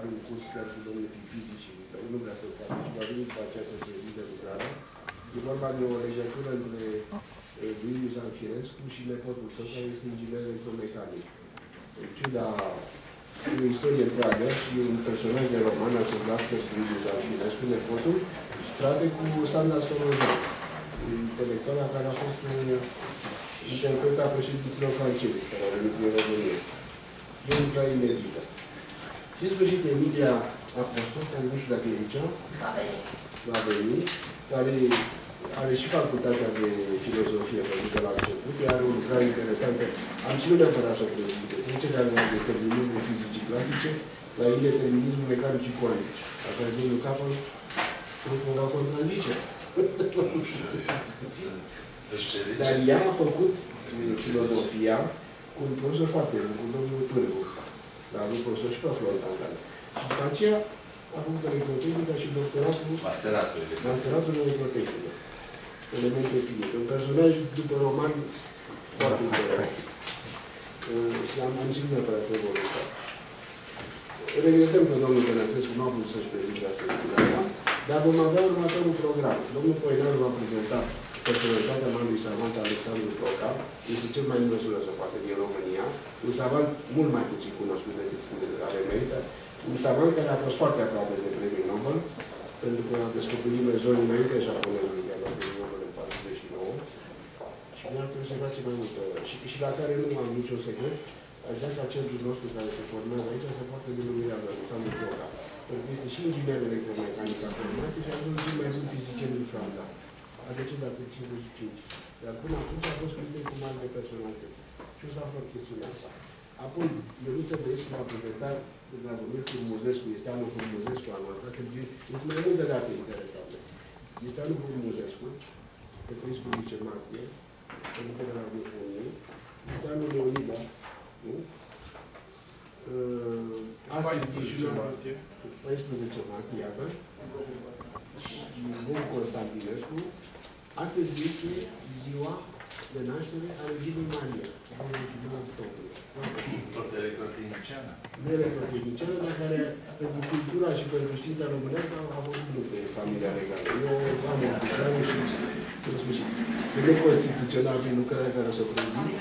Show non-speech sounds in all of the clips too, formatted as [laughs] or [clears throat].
are un curs chiar cu domnul Pipidi și nu vrea să facă și va veni după aceea să se de lucrarea. E vorba de o legătură între Duiliu Zanfirescu și nepotul său, care este inginer electromecanic. În ciuda o istorie întreagă și un personaj de roman a Săvlască Duiliu Zanfirescu, nepotul, trate cu Sanda Sorojan, intelectuala care a fost interpreta președinților francezi, care au venit din România. E un trai inedită. Și în sfârșit, Emilia Apostol, care nu știu dacă e aici, va veni, care are și facultatea de filozofie făcută la început, are un lucrare interesantă. Am ținut neapărat să o prezinte. În ce care de determinismul fizicii clasice, la el determinismul mecanicii cuantici. La care domnul Capăl nu cumva contrazice. Dar ea a făcut filozofia cu un profesor foarte bun, cu domnul Târgu. Dar nu profesor și pe Florentan Și după aceea a făcut electrotehnica și doctoratul Masteratul. Masteratul în electrotehnică. Elemente finite. Un personaj după roman foarte interesant. Și am am zis neapărat să vorbesc. Regretăm că domnul Tănăsescu nu a putut să-și prezinte asta, dar vom avea următorul program. Domnul Poinaru va prezenta personalitatea manului savant Alexandru Proca, este cel mai în măsură să facă din România, un savant mult mai puțin cunoscut decât are merită, un savant care a fost foarte aproape de premiul Nobel, pentru că a descoperit mezonii înainte japonezului de la premiul Nobel în 49, și mi-ar trebui să facem mai multă. Și, și la care nu am niciun secret, aș vrea ca centrul nostru care se formează aici să poată denumirea de Alexandru Proca. Pentru că este și inginer electromecanic a formației și a fost cel mai bun fizician din Franța a decedat în 55. Dar până atunci a fost printre cu mari de personalitate. Și o să aflăm chestiunea asta. Apoi, Ionuță Băiescu a prezentat Dragomir Curmuzescu, este anul Curmuzescu anul ăsta, sunt mai multe date interesante. Este anul Curmuzescu, pe 13 martie, pentru că de la Biofonie, este anul Leonida, nu? Uh, astăzi, 14 martie, 14 martie, iată, și Bun Constantinescu, Astăzi este ziua de naștere a Reginei Maria, 29 octombrie. Tot electrotehniciană? Nu electrotehniciană, dar care pentru cultura și pentru știința românească a avut multe familia regală. Eu am o lucrare și în sfârșit. Sunt neconstituțional prin lucrarea care o să prezint,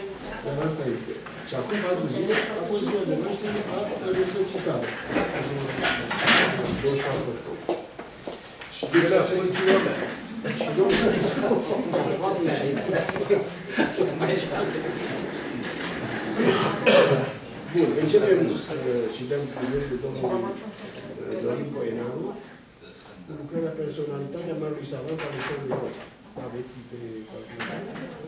dar asta este. Și acum patru zile a fost ziua de naștere a Universității Sale. 24 octombrie. Și de la ziua mea. Și domnul Bun, începem și dăm cuvântul domnului Dorin Poenaru cu lucrarea personalitatea Marului Savant Alexandru Ioan. Aveți pe calculator?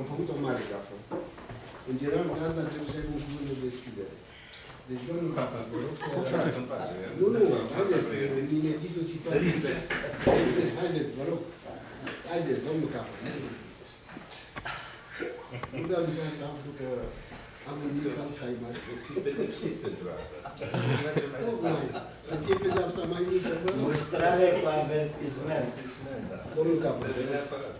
am făcut o mare gafă. În general, de asta trebuie să aibă un cuvânt de deschidere. Deci, domnul Capat, vă rog să... Nu, nu, haideți, în ineditul situație. Sărim peste. Sărim peste, haideți, vă rog. Haideți, domnul Capat. Nu vreau după să aflu că am un mic Alzheimer. Îți fi pedepsit pentru asta. Tocmai, să fie pedepsa mai mică, vă rog. Mustrare cu avertisment. Domnul Capat, Trebuie neapărat.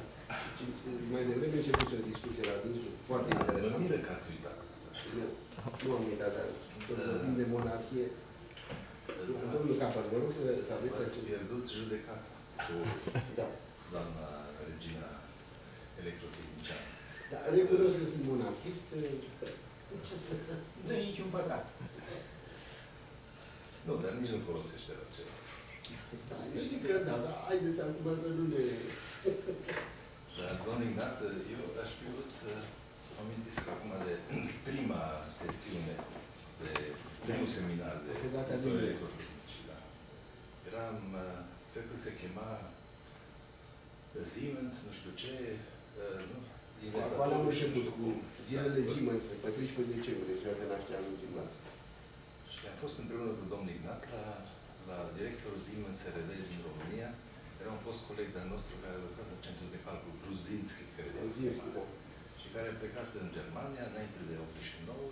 mai devreme începeți o discuție la dânsul foarte Mă interesantă. miră că ați uitat asta. Nu, nu am uitat, dar vorbim de monarhie. Domnul Capăt, vă rog să, să aveți Ați acest... pierdut judecata cu Da. doamna regina electrotehniciană. Dar recunosc că sunt monarhist. Ce să... Nu e niciun păcat. Nu, dar nici nu folosește la ceva. Da, eu știu că da, dar haideți acum să nu ne... Dar, domnul Ignat, eu aș fi vrut să amintesc acum de prima sesiune, de primul seminar de De data istorie de- electrotehnici. Da. Eram, uh, cred că se chema Siemens, nu știu ce, uh, nu? Acolo am început cu zilele Siemens, pe 13 decembrie, ziua de naștere anul gimnasiu. Și am fost împreună cu domnul Ignat la, la directorul Siemens RD din România. Era un fost coleg de-al nostru care a lucrat în centrul de calcul Bruzinski, cred eu. Auziescu, da. Și care a plecat în Germania înainte de 89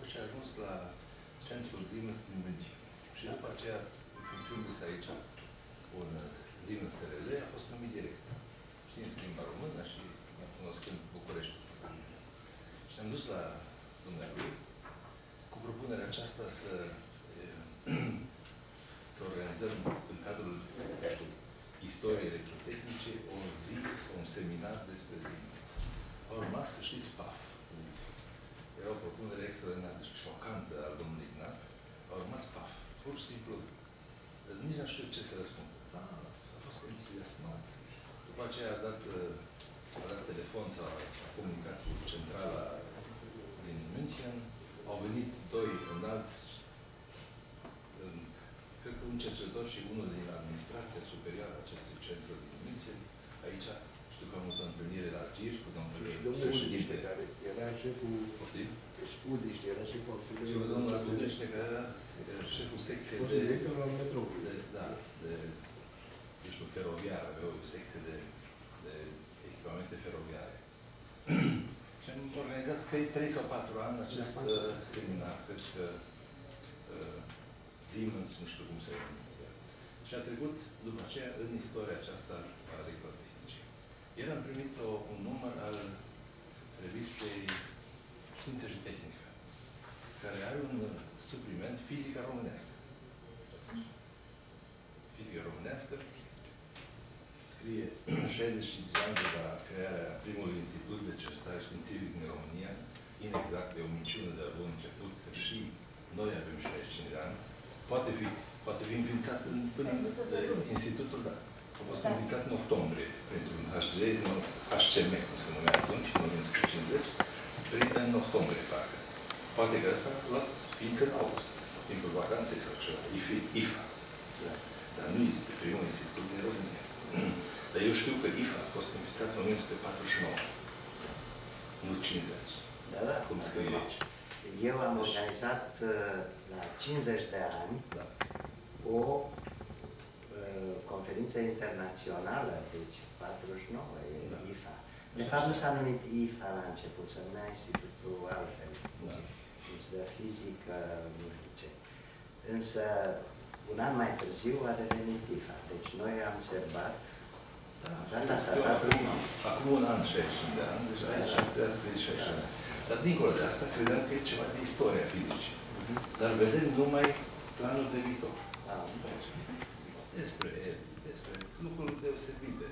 centrul Siemens din München. Și după aceea, ființându-se aici un Siemens SRL, a fost numit director. Știind limba română și cunoscând București. Și am dus la dumnealui cu propunerea aceasta să, [clears throat] să organizăm în cadrul, nu știu, istoriei electrotehnice o zi sau un seminar despre Siemens. A urmat, să știți, PAF. Era o propunere extraordinar de șocantă al domnului Ignat. A urmat PAF. Pur și simplu, nici nu știu ce să răspund. Da, a fost entuziasmat. După aceea a dat, a dat telefon sau a comunicat cu centrala din München. Au venit doi înalți, cred că un cercetător și unul din administrația superioară a acestui centru din München. Aici știu că am avut o întâlnire la GIR cu domnul Și domnul președinte. Udiște, care era șeful, Poftim? deci Udiște, era șeful Și cu domnul Agudește, care era șeful secției Fost de, directorul al metroului. de, da, de, eu știu, feroviar, avea o secție de, de echipamente feroviare. [clears throat] și am organizat cred, 3 sau 4 ani acest Da. uh, seminar, cred că uh, Siemens, nu știu cum se numea. Și a trecut după aceea în istoria aceasta a electrotehnicii. Iar am primit o, un număr al revistei Știință și Tehnică, care are un uh, supliment fizica românească. Fizica românească scrie [clears throat] 60 de ani de la crearea primului institut de cercetare științific din România, inexact de o minciună de la bun început, că și noi avem 65 de ani, poate fi, poate fi înființat în, până în, de, institutul, da. A fost Da. înființat în octombrie, printr-un HG, nu, HCM, cum se numea atunci, în 1950, prin, în octombrie, parcă. Poate că ăsta a luat ființă în august, în timpul vacanței sau ceva, IFI, IFA. Da. Dar nu este primul institut din România. [clears throat] Dar eu știu că IFA a fost înființat în 1949, nu 50, Da, da. cum scrie aici. Eu am organizat uh, la 50 de ani Da. o uh, conferință internațională, deci 49 e Da. IFA. De fapt nu s-a numit IFA la început, se numea institutul altfel, Da. de fizică, nu știu ce. Însă, un an mai târziu a devenit IFA. Deci noi am serbat Da, Data asta, eu da. acum, acum un an, 60 de ani, deja aici trebuia să fie 66. Dar dincolo de asta, credeam că e ceva de istoria fizicii. Dar vedem numai planul de viitor. Ah, Despre el, despre lucruri deosebite.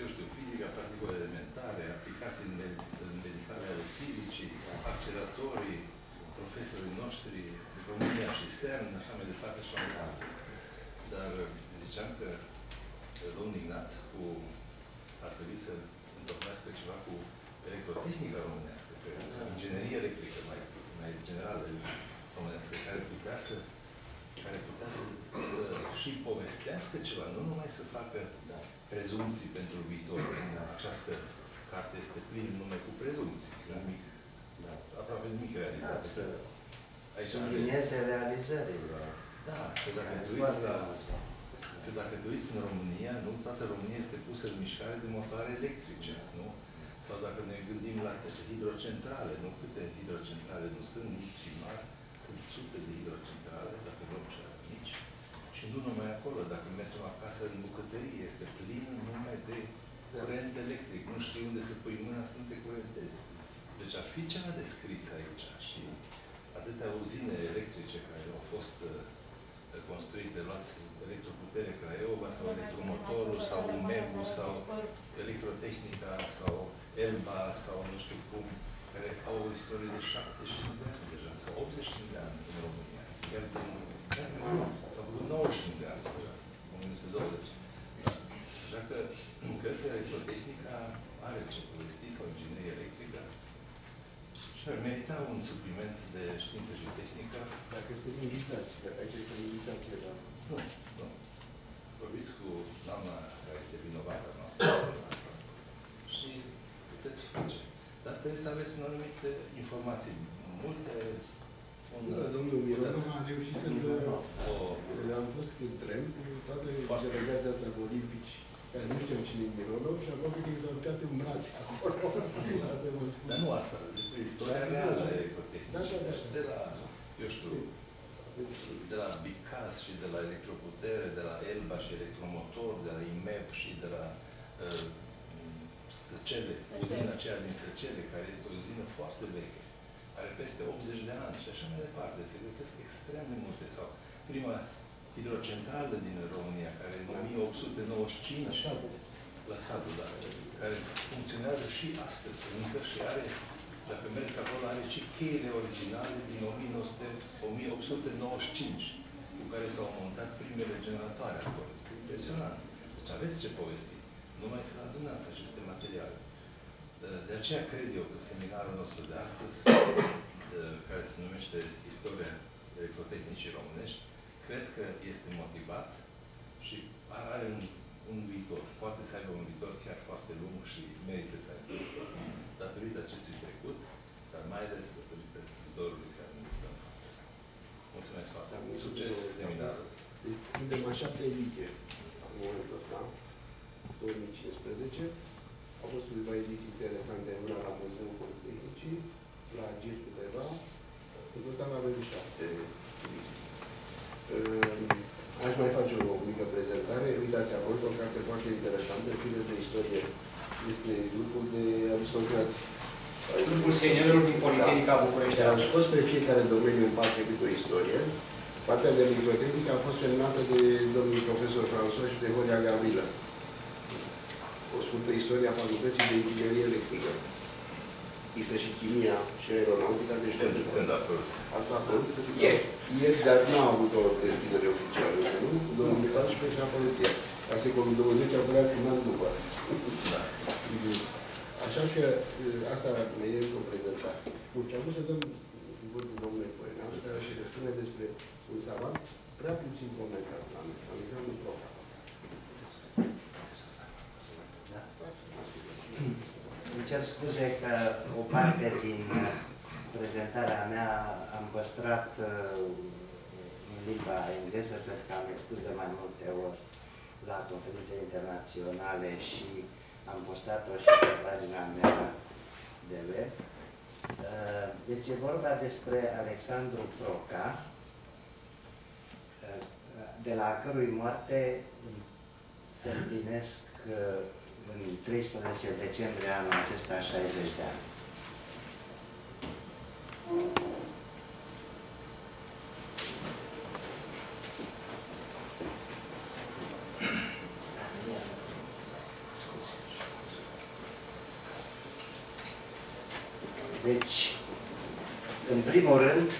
Eu știu, fizica particulelor elementare, aplicații în, med- în medicale ale fizicii, acceleratorii, profesorii noștri, România și CERN, așa mai departe și mai departe. Dar ziceam că domnul Ignat cu, ar trebui să întocmească ceva cu electrotehnica românească, că inginerie electrică mai, mai generală românească, care putea să care putea să, să și povestească ceva, nu numai să facă da. prezumții pentru viitor. Această carte este plină numai cu prezumții, că nimic, Da. aproape nimic Da, realizat. să Aici are, sublinieze realizările. da, că dacă Care te sunt uiți foarte la, multe. că dacă te uiți în România, nu toată România este pusă în mișcare de motoare electrice, nu? Sau dacă ne gândim la hidrocentrale, nu? Câte hidrocentrale nu sunt, mici și mari, sunt sute de hidrocentrale, dacă luăm cele mici. Și nu numai acolo, dacă mergem acasă în bucătărie, este plină numai de curent electric. Nu știi unde să pui mâna să nu te curentezi. Deci ar fi ceva de scris aici și atâtea uzine electrice care au fost uh, construite, luați electroputere Craiova sau electromotorul sau UMEG-ul sau electrotehnica sau ELBA sau nu știu cum, care au o istorie de 75 de ani deja, sau 85 de ani în România, chiar din, chiar mai mult, sau cu 95 de ani deja, 1920. Așa că, cred că electrotehnica are ce povesti sau inginerie electrică și ar merita un supliment de știință și tehnică. Dacă sunt invitați, că aici este o invitație la... Nu, nu. Vorbiți cu doamna care este vinovată noastră asta și puteți face. Dar trebuie să aveți un anumite informații multe. Un, Da, domnul Mironov puteți- a reușit să o, Le-am fost când tren cu toată Foarte. delegația asta de olimpici, care nu știu cine e Mironov și aproape că i s-au urcat în brațe [laughs] acolo. Asta vă spun. Dar nu asta, despre istoria reală a electrotehnicii. Da, da, da. De la, eu știu, de la Bicas și de la Electroputere, de la Elba și Electromotor, de la IMEP și de la uh, Săcele, uzina aceea din Săcele, care este o uzină foarte veche, are peste 80 de ani și așa mai departe. Se găsesc extrem de multe. Sau prima hidrocentrală din România, care în 1895 la Sadu, da, care funcționează și astăzi încă și are, dacă mergi acolo, are și cheile originale din 1900, 1895, cu care s-au montat primele generatoare acolo. Este impresionant. Deci aveți ce povesti. Numai să adunați aceste materiale. De aceea cred eu că seminarul nostru de astăzi, care se numește Istoria electrotehnicii românești, cred că este motivat și are un, un viitor. Poate să aibă un viitor chiar foarte lung și merită să aibă un viitor. Datorită acestui trecut, dar mai ales datorită viitorului care ne stă în față. Mulțumesc foarte mult. Succes seminarul. Deci, suntem a șapte ediție în momentul ăsta, 2015. Au fost câteva ediții interesante, una la Muzeul Politehnicii, la GIR câteva. În total avem șapte ediții. Aș mai face o mică prezentare. Uitați acolo, o carte foarte interesantă, File de istorie. Este grupul de aristocrați. Grupul seniorilor din Politehnica da. București. Am scos pe fiecare domeniu în parte câte o istorie. Partea de electrotehnică a fost semnată de domnul profesor François și de Horia Gavilă. O scurtă istorie a Facultății de Inginerie Electrică. Isă și chimia și aeronautica, deci când, când a apărut? Asta a apărut? Ieri. Ieri, dar nu a avut o deschidere oficială, nu? 2014 și a apărut ieri. La secolul 20 a apărut un an după. Da. Așa că asta e o prezentare. Bun, și acum să dăm cuvântul domnului Poenaș, care și se spune despre un savant prea puțin comentat la Alexandru Proca. Îmi cer scuze că o parte din prezentarea mea am păstrat în limba engleză, pentru că am expus de mai multe ori la conferințe internaționale și am postat-o și pe pagina mea de web. Deci e vorba despre Alexandru Proca, de la cărui moarte se împlinesc în 13 decembrie anul acesta 60 de ani. Deci, în primul rând,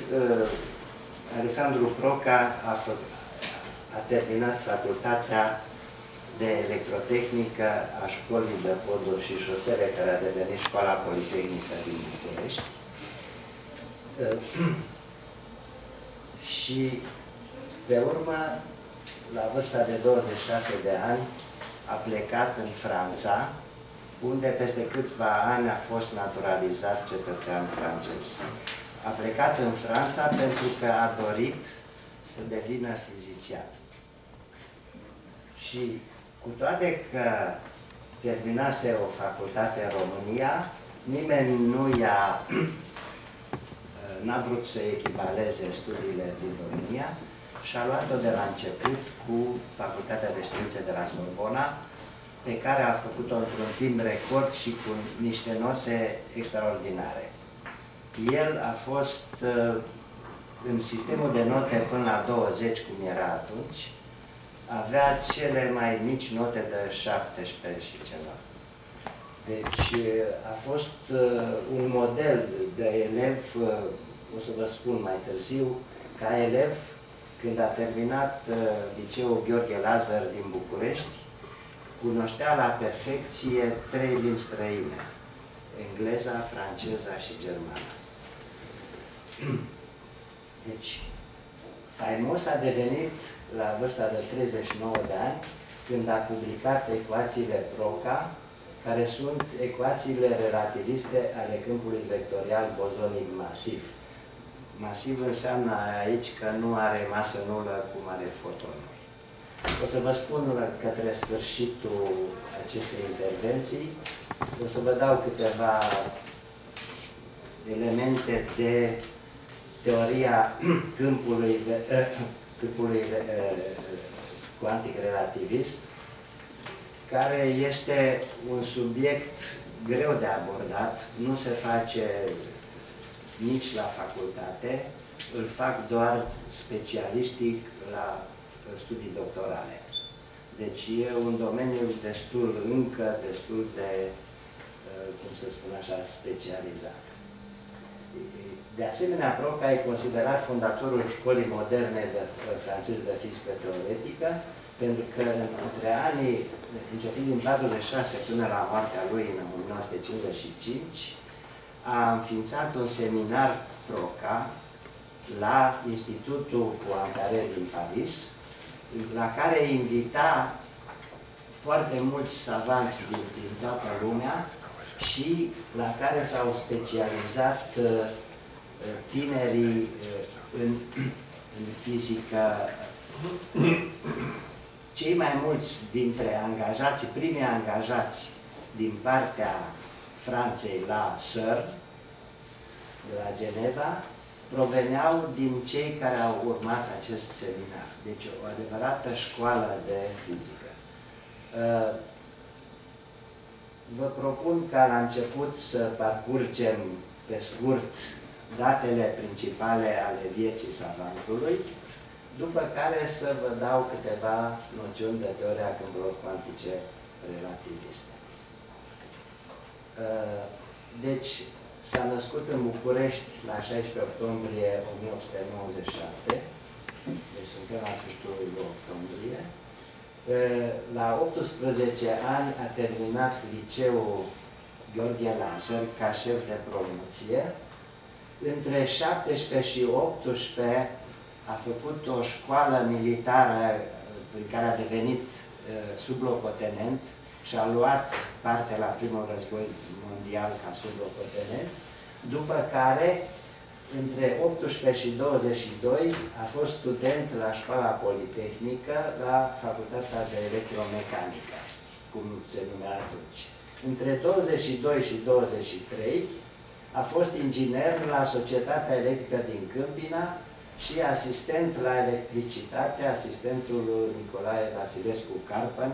Alexandru Proca a, a terminat facultatea de electrotehnică a școlii de poduri și șosele, care a devenit școala politehnică din București. [clears throat] și pe urmă, la vârsta de 26 de ani, a plecat în Franța, unde peste câțiva ani a fost naturalizat cetățean francez. A plecat în Franța pentru că a dorit să devină fizician. Și cu toate că terminase o facultate în România, nimeni nu i-a [clears throat] n-a vrut să echivaleze studiile din România și a luat-o de la început cu Facultatea de Științe de la Sorbona, pe care a făcut-o într-un timp record și cu niște note extraordinare. El a fost uh, în sistemul de note până la 20, cum era atunci, avea cele mai mici note de 17 și ceva. Deci a fost uh, un model de elev, uh, o să vă spun mai târziu, ca elev, când a terminat uh, liceul Gheorghe Lazar din București, cunoștea la perfecție trei limbi străine, engleza, franceza și germana. [clears throat] Deci, faimos a devenit la vârsta de 39 de ani, când a publicat ecuațiile Proca, care sunt ecuațiile relativiste ale câmpului vectorial bozonic masiv. Masiv înseamnă aici că nu are masă nulă cum are fotonul. O să vă spun către sfârșitul acestei intervenții, o să vă dau câteva elemente de teoria [clears throat] câmpului, de, [clears throat] câmpului cuantic relativist, care este un subiect greu de abordat, nu se face nici la facultate, îl fac doar specialiștii la studii doctorale. Deci e un domeniu destul, încă destul de, uh, cum să spun așa, specializat. De asemenea, Proca e considerat fondatorul școlii moderne de uh, franceză de fizică teoretică, pentru că între anii, începând din 46 până la moartea lui în 1955, a înființat un seminar Proca la Institutul Poincaré din Paris, la care invita foarte mulți savanți din, din toată lumea și la care s-au specializat uh, tinerii uh, în, [clears throat] în fizică. [clears throat] Cei mai mulți dintre angajații, primii angajați din partea Franței la SER, de la Geneva, proveneau din cei care au urmat acest seminar. Deci o adevărată școală de fizică. Uh, vă propun ca la început să parcurgem pe scurt datele principale ale vieții savantului, după care să vă dau câteva noțiuni de teoria câmpurilor cuantice relativiste. Uh, deci, s-a născut în București la 16 octombrie 1897, deci suntem la sfârșitul lui octombrie. La 18 ani a terminat liceul Gheorghe Lazar ca șef de promoție. Între 17 și 18 a făcut o școală militară prin care a devenit sublocotenent și a luat parte la primul război mondial ca sublocotenent, după care între 18 și 22 a fost student la școala politehnică la Facultatea de Electromecanică, cum se numea atunci. Între 22 și 23 a fost inginer la Societatea Electrică din Câmpina și asistent la electricitate, asistentul lui Nicolae Vasilescu Carpan,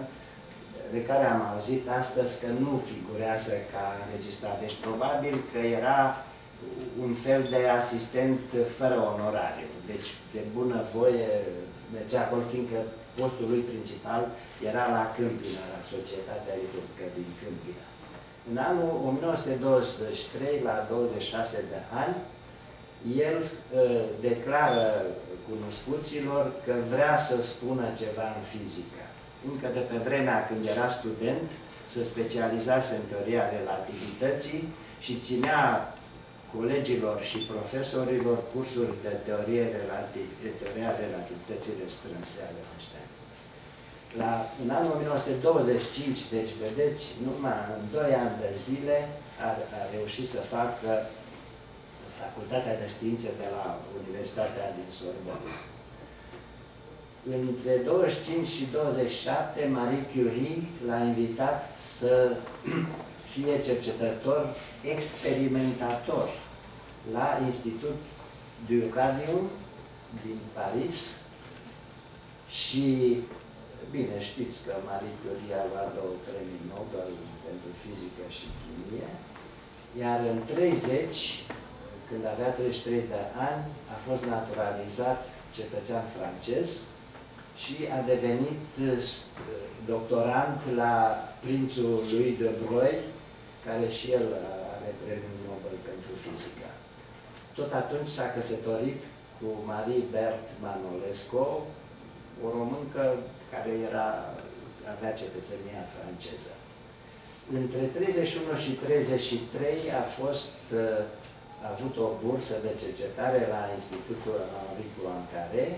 de care am auzit astăzi că nu figurează ca înregistrat. Deci probabil că era un fel de asistent fără onorariu. Deci, de bună voie, mergea acolo, fiindcă postul lui principal era la Câmpina, la Societatea Electrică din Câmpina. În anul 1923, la 26 de ani, el uh, declară cunoscuților că vrea să spună ceva în fizică. Încă de pe vremea când era student, se specializase în teoria relativității și ținea colegilor și profesorilor cursuri de teorie relativ, de teoria relativității restrânse ale Einstein. La, în anul 1925, deci vedeți, numai în 2 ani de zile a, a reușit să facă Facultatea de Științe de la Universitatea din Sorbonne. Între 25 și 27, Marie Curie l-a invitat să [clears throat] fie cercetător experimentator la Institut du Radium din Paris și, bine, știți că Marie Curie a luat două premii Nobel pentru fizică și chimie, iar în 30, când avea 33 de ani, a fost naturalizat cetățean francez și a devenit doctorant la prințul lui de Broglie, care și el are premiul Nobel pentru fizică. Tot atunci s-a căsătorit cu Marie Bert Manolesco, o româncă care era, avea cetățenia franceză. Între 31 și 33 a fost a avut o bursă de cercetare la Institutul Henri Poincaré,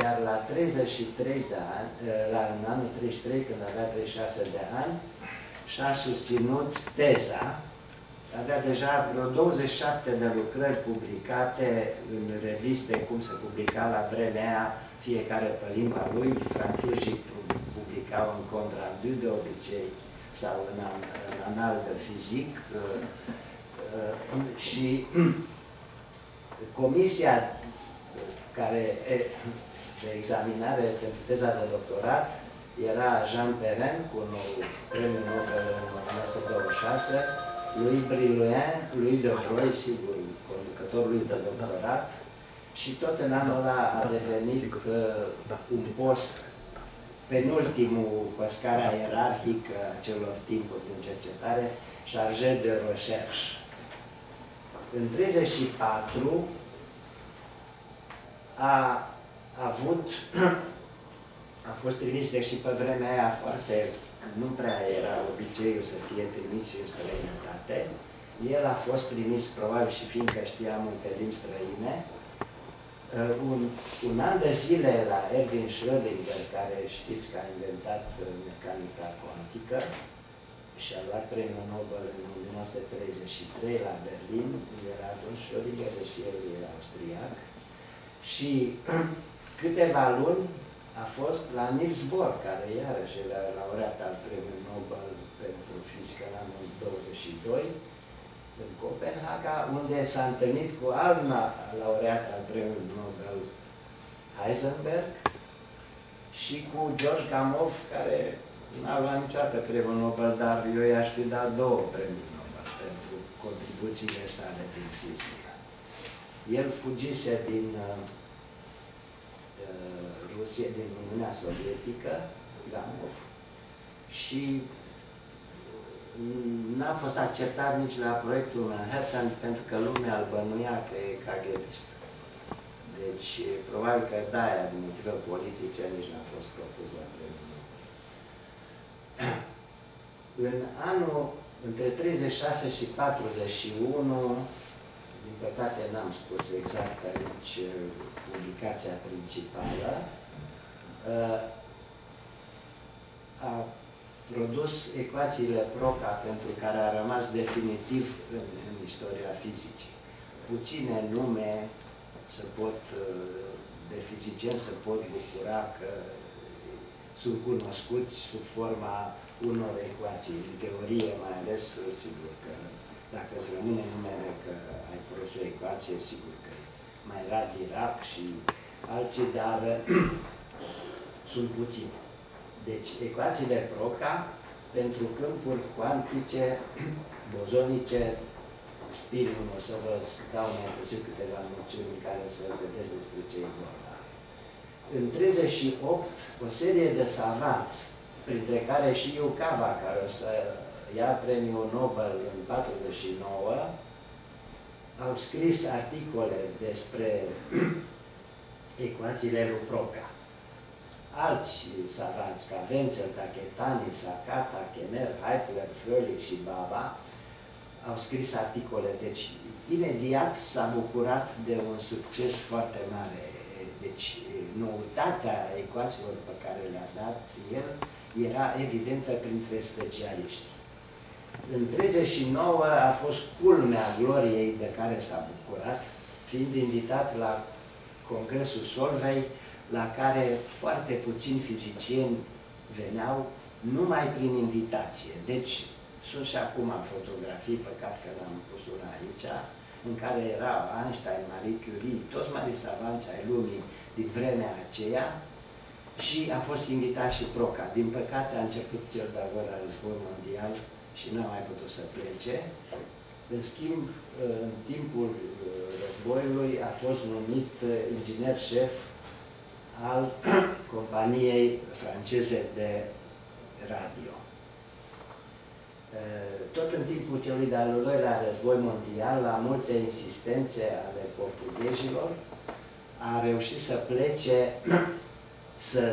iar la 33 de ani, la, în anul 33, când avea 36 de ani, și-a susținut teza, avea deja vreo 27 de lucrări publicate în reviste, cum se publica la vremea aia, fiecare pe limba lui, francezii publicau în contradu de obicei sau în, în anal de fizic uh, uh, și [clears throat] comisia care de examinare pentru teza de doctorat era Jean Perrin cu un premiu Nobel în 1926, lui Brillouin, lui de Broglie, sigur, conducătorul lui de doctorat, și tot în anul ăla a devenit uh, un post penultimul pe scara ierarhică a celor timpuri din cercetare, chargé de recherche. În 34 a avut, [clears throat] a fost trimis, deși pe vremea aia foarte, nu prea era obiceiul să fie trimis în străinătate, el a fost trimis, probabil și fiindcă știa multe limbi străine, uh, un, un an de zile la Erwin Schrödinger, care știți că a inventat uh, mecanica cuantică și a luat premiul Nobel în 1933 la Berlin, era atunci Schrödinger, deși el era austriac, și [clears throat] câteva luni a fost la Niels Bohr, care iarăși era laureat al premiului Nobel pentru fizică în anul 22, în Copenhaga, unde s-a întâlnit cu alt laureat al premiului Nobel, Heisenberg, și cu George Gamow, care n-a luat niciodată premiul Nobel, dar eu i-aș fi dat două premii Nobel pentru contribuțiile sale din fizică. El fugise din uh, Rusia, din Uniunea Sovietică, Gamov, și n-a fost acceptat nici la proiectul Manhattan pentru că lumea îl bănuia că e KGBist. Deci, probabil că de-aia, din motive politice, nici n-a fost propus la premiul. [clears throat] În anul, între 36 și 41, din păcate n-am spus exact aici publicația principală, a produs ecuațiile Proca pentru care a rămas definitiv în, în istoria fizicii. Puține nume se pot, de fizicieni se pot bucura că sunt cunoscuți sub forma unor ecuații. În teorie, mai ales, sigur că dacă îți rămâne numele că ai produs o ecuație, sigur că mai era Dirac și alții, dar [clears throat] sunt puține. Deci, ecuațiile Proca pentru câmpuri cuantice, bozonice, spirium, o să vă dau mai târziu câteva noțiuni care să vedeți despre ce e vorba. În 38, o serie de savanți, printre care și Iucava, care o să ia premiul Nobel în 49, au scris articole despre ecuațiile lui Proca alți savanți, ca Wenzel, Tachetani, Sakata, Kemer, Heitler, Fröhlich și Baba, au scris articole. Deci, imediat s-a bucurat de un succes foarte mare. Deci, noutatea ecuațiilor pe care le-a dat el era evidentă printre specialiști. În 39 a fost culmea gloriei de care s-a bucurat, fiind invitat la Congresul Solvei, la care foarte puțini fizicieni veneau numai prin invitație. Deci sunt și acum fotografii, păcat că l-am pus una aici, în care erau Einstein, Marie Curie, toți mari savanți ai lumii din vremea aceea și a fost invitat și Proca. Din păcate a început cel de-al doilea război mondial și nu a mai putut să plece. În schimb, în timpul uh, războiului a fost numit uh, inginer șef al [clears throat] companiei franceze de radio. Tot în timpul celui de-al doilea război mondial, la multe insistențe ale portughezilor, a reușit să plece [clears throat] să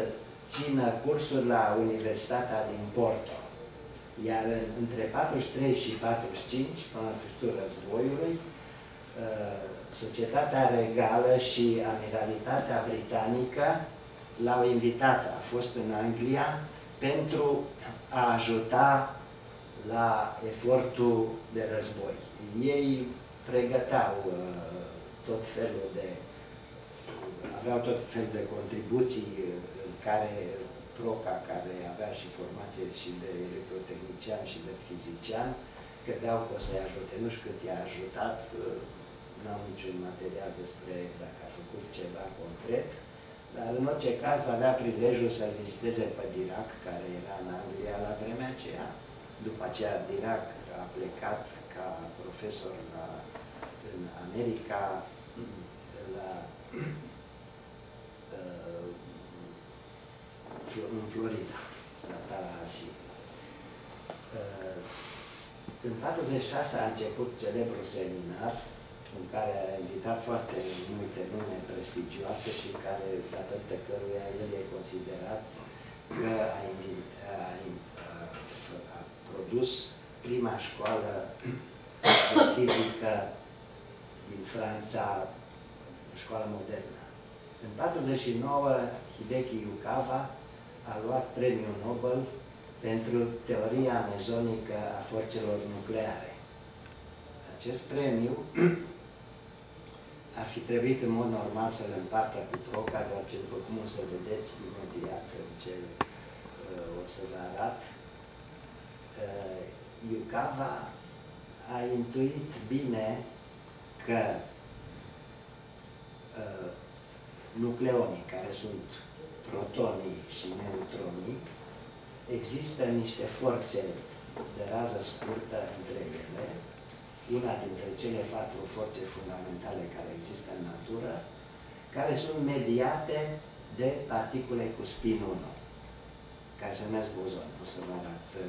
țină cursuri la Universitatea din Porto. Iar între 43 și 45, până la sfârșitul războiului, Societatea Regală și Amiralitatea Britanică l-au invitat, a fost în Anglia, pentru a ajuta la efortul de război. Ei pregăteau uh, tot felul de, aveau tot felul de contribuții uh, în care Proca, care avea și formație și de electrotehnician și de fizician, credeau că o să-i ajute. Nu știu cât i-a ajutat, uh, nu am niciun material despre dacă a făcut ceva concret, dar în orice caz avea prilejul să-l viziteze pe Dirac, care era în Anglia la vremea aceea. După aceea Dirac a plecat ca profesor la, în America, la, uh, în Florida, la Tallahassee. Uh, în 46 a început celebrul seminar în care a invitat foarte multe nume prestigioase și care, datorită căruia el e considerat că a, a, a, a produs prima școală de fizică din Franța, școala modernă. În 49, Hideki Yukawa a luat premiul Nobel pentru teoria mezonică a forțelor nucleare. Acest premiu ar fi trebuit în mod normal să-l împartă cu Proca, dar ce după cum o să vedeți imediat în ce uh, o să vă arat, uh, Iucava a intuit bine că uh, nucleonii, care sunt protonii și neutronii, există niște forțe de rază scurtă între ele, una dintre cele patru forțe fundamentale care există în natură, care sunt mediate de particule cu spin 1, care se numesc bozon. O să vă arăt uh,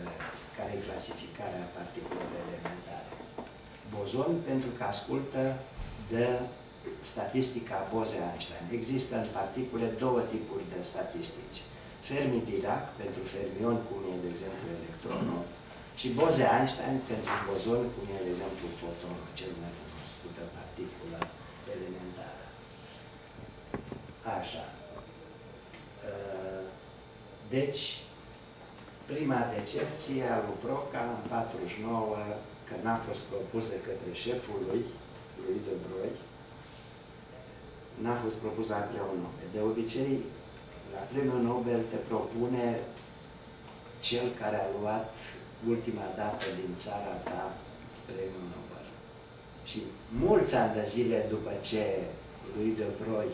care e clasificarea particulelor elementare. Bozon pentru că ascultă de statistica Bose-Einstein. Există în particule două tipuri de statistici. Fermi-Dirac pentru fermion, cum e, de exemplu, electronul, și Bose-Einstein pentru bozon, cum e, de exemplu, fotonul, cel mai cunoscută particulă elementară. Așa. Uh, deci, prima decepție a lui Proca în 49, că n-a fost propus de către șeful lui, lui de Broi, n-a fost propus la premiul Nobel. De obicei, la premiul Nobel te propune cel care a luat ultima dată din țara ta premiul Nobel. Și mulți ani de zile după ce lui de Broi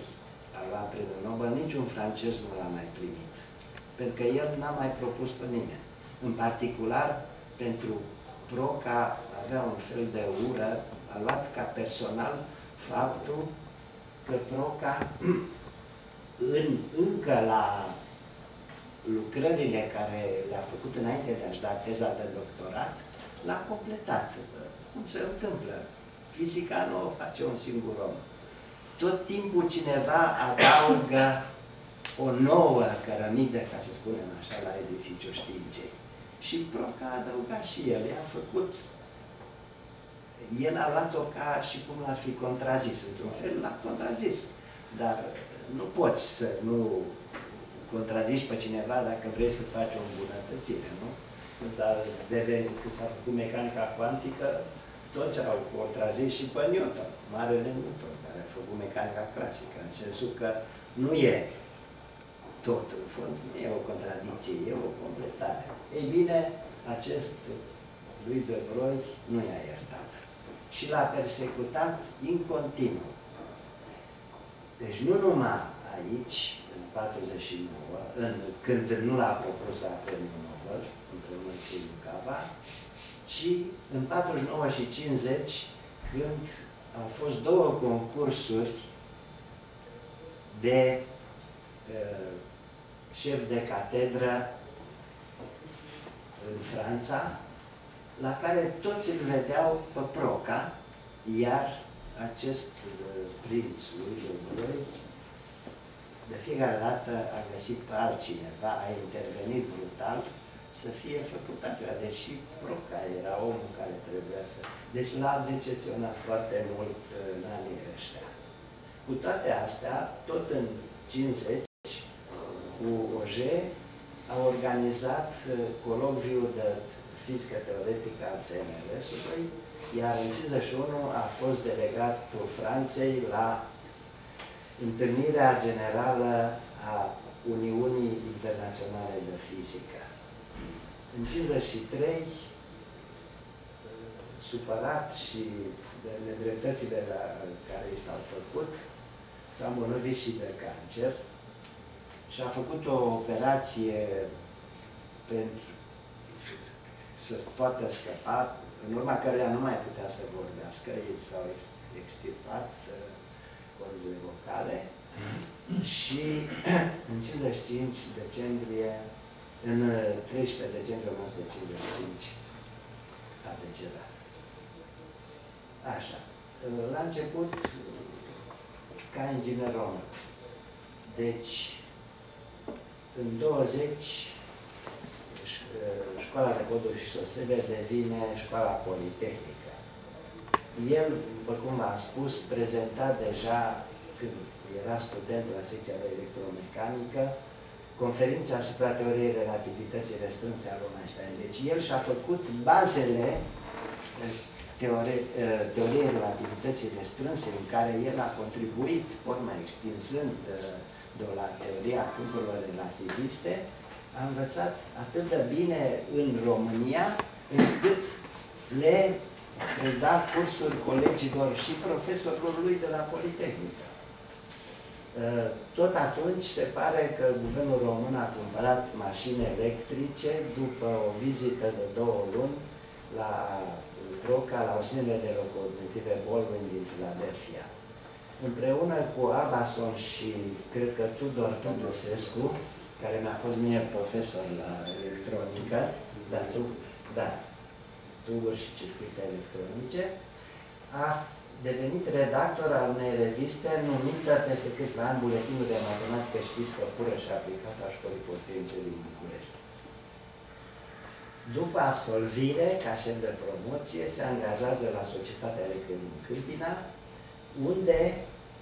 a luat premiul Nobel, niciun francez nu l-a mai primit. Pentru că el n-a mai propus pe nimeni. În particular, pentru Proca avea un fel de ură, a luat ca personal faptul că Proca [clears throat] în, încă la lucrările care le-a făcut înainte de a-și da teza de doctorat, l-a completat. Cum se întâmplă? Fizica nu o face un singur om. Tot timpul cineva adaugă o nouă cărămidă, ca să spunem așa, la edificiul științei. Și Proca a adăugat și el, i-a făcut el a luat-o ca și cum l-ar fi contrazis, într-un fel l-a contrazis. Dar nu poți să nu contrazici pe cineva dacă vrei să faci o îmbunătățire, nu? Când, a devenit, când s-a făcut mecanica cuantică, toți au contrazis și pe Newton, Marele Newton, care a făcut mecanica clasică, în sensul că nu e tot, în fond, nu e o contradicție, e o completare. Ei bine, acest lui de Broi nu i-a iertat și l-a persecutat în continuu. Deci nu numai aici, în 49, în, când nu l-a propus la premiul Nobel, împreună cu Lucava, ci în 49 și 50, când au fost două concursuri de uh, șef de catedră în Franța, la care toți îl vedeau pe Proca, iar acest uh, prinț lui de fiecare dată a găsit pe altcineva, a intervenit brutal să fie făcut acela, deși Proca era omul care trebuia să... Deci l-a decepționat foarte mult uh, în anii ăștia. Cu toate astea, tot în 50, cu OGE, a organizat uh, colocviul de fizică teoretică al SNRS-ului, iar în 51 a fost delegatul Franței la întâlnirea generală a Uniunii Internaționale de Fizică. În 53, supărat și de nedreptățile la care i s-au făcut, s-a îmbolnăvit și de cancer și a făcut o operație pentru să poată scăpa, în urma căreia nu mai putea să vorbească, ei s-au extirpat uh, corzile vocale și [clears throat] în 55 decembrie, în 13 uh, decembrie 1955 a decedat. Așa. Uh, la început, ca inginer român. Deci, în 20, școala de poduri și sosebe devine școala politehnică. El, după cum am spus, prezenta deja când era student la secția de electromecanică, conferința asupra teoriei relativității restrânse a lui Einstein. Deci el și-a făcut bazele teorie, teoriei relativității restrânse, în care el a contribuit, mai extinsând de la teoria câmpurilor relativiste, a învățat atât de bine în România, încât le preda cursuri colegilor și profesorilor lui de la Politehnică. Uh, tot atunci se pare că guvernul român a cumpărat mașini electrice după o vizită de două luni la Roca, la usinele de locomotive Baldwin din Philadelphia. Împreună cu Abason și, cred că Tudor Tudosescu, care mi-a fost mie profesor la electronică, da, tu, da, tuburi și circuite electronice, a devenit redactor al unei reviste numită peste câțiva ani Buletinul de Matematică și Fizică Pură și Aplicată a Școlii Portenice din București. După absolvire, ca șef de promoție, se angajează la Societatea Electrică din Câmpina, unde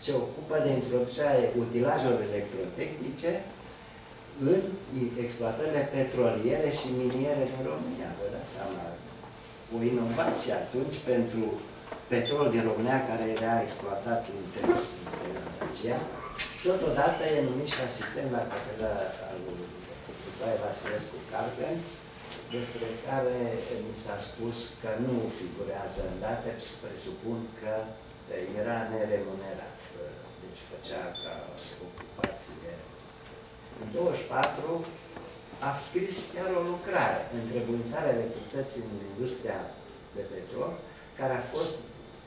se ocupă de introducerea utilajelor electrotehnice în exploatările petroliere și miniere din România. Vă dați seama, o inovație atunci pentru petrol din România care era exploatat intens în Asia. Totodată e numit și asistent la catedra al lui Nicolae Vasilescu Carpen, despre care mi s-a spus că nu figurează în date, presupun că era neremunerat, deci făcea ca ocupație. În 24 a scris chiar o lucrare, întrebuințarea electricității în industria de petrol, care a fost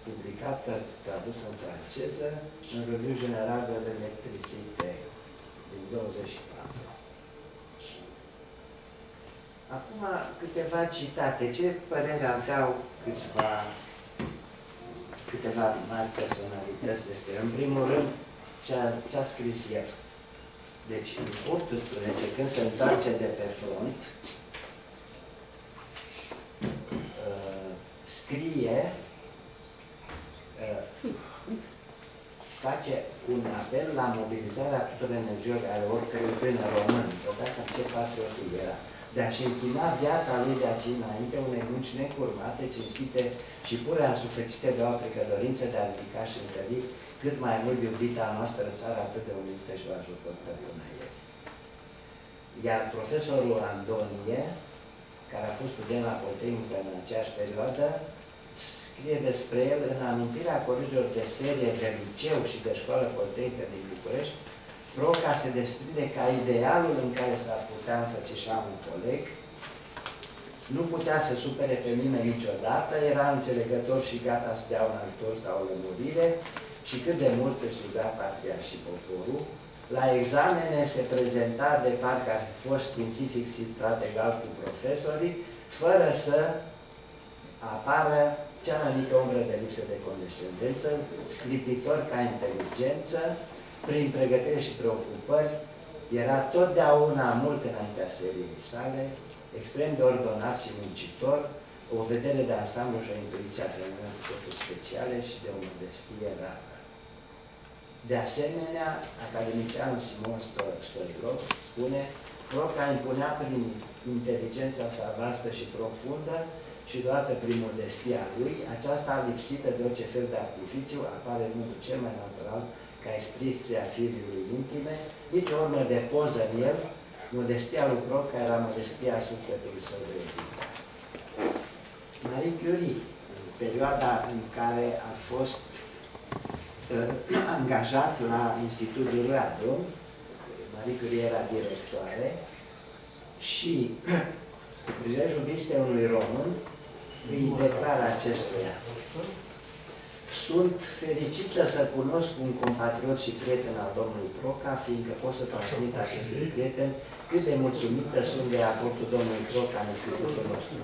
publicată, tradusă în franceză, în Revue General de l'Electricité din 24. Acum câteva citate. Ce părere aveau câțiva, câteva mari personalități despre În primul rând, ce a, ce a scris el. Deci, în 18, când se întoarce de pe front, uh, scrie face un apel la mobilizarea tuturor energiilor ale oricărui tânăr român. Vă dați ce patriotic era. De a-și închina viața lui de aici înainte unei munci necurmate, cinstite și pure asuflețite de o aplică dorință de a ridica și întări cât mai mult iubita noastră țară atât de unită și o ajutor până ieri. Iar profesorul Andonie, care a fost student la Politehnică în aceeași perioadă, scrie despre el în amintirea colegilor de serie de liceu și de școală politehnică din București, Proca se desprinde ca idealul în care s-ar putea înfățișa un coleg, nu putea să supere pe nimeni niciodată, era înțelegător și gata să dea un ajutor sau o lămurire și cât de mult își iubea patria și poporul. La examene se prezenta de parcă ar fi fost științific situat egal cu profesorii, fără să apară cea mai mică umbră de lipsă de condescendență, sclipitor ca inteligență, prin pregătire și preocupări, era totdeauna mult înaintea seriei sale, extrem de ordonat și muncitor, o vedere de ansamblu și o intuiție a cu speciale și de o modestie rară. De asemenea, academicianul Simon Storilov spune Proca impunea prin inteligența sa vastă și profundă și doată prin modestia lui, aceasta lipsită de orice fel de artificiu apare în modul cel mai natural ca expresia firii intime, nici o urmă de poză în el, modestia lui Croc, care era modestia sufletului său de Marie Curie, în perioada în care a fost uh, [clears throat] angajat la Institutul Radu, Marie Curie era directoare, și [clears throat] prilejul vizitei unui român îi declară acestuia. Sunt fericită să cunosc un compatriot și prieten al domnului Proca, fiindcă pot să transmit acestui prieten cât de mulțumită sunt de aportul domnului Proca în institutul nostru.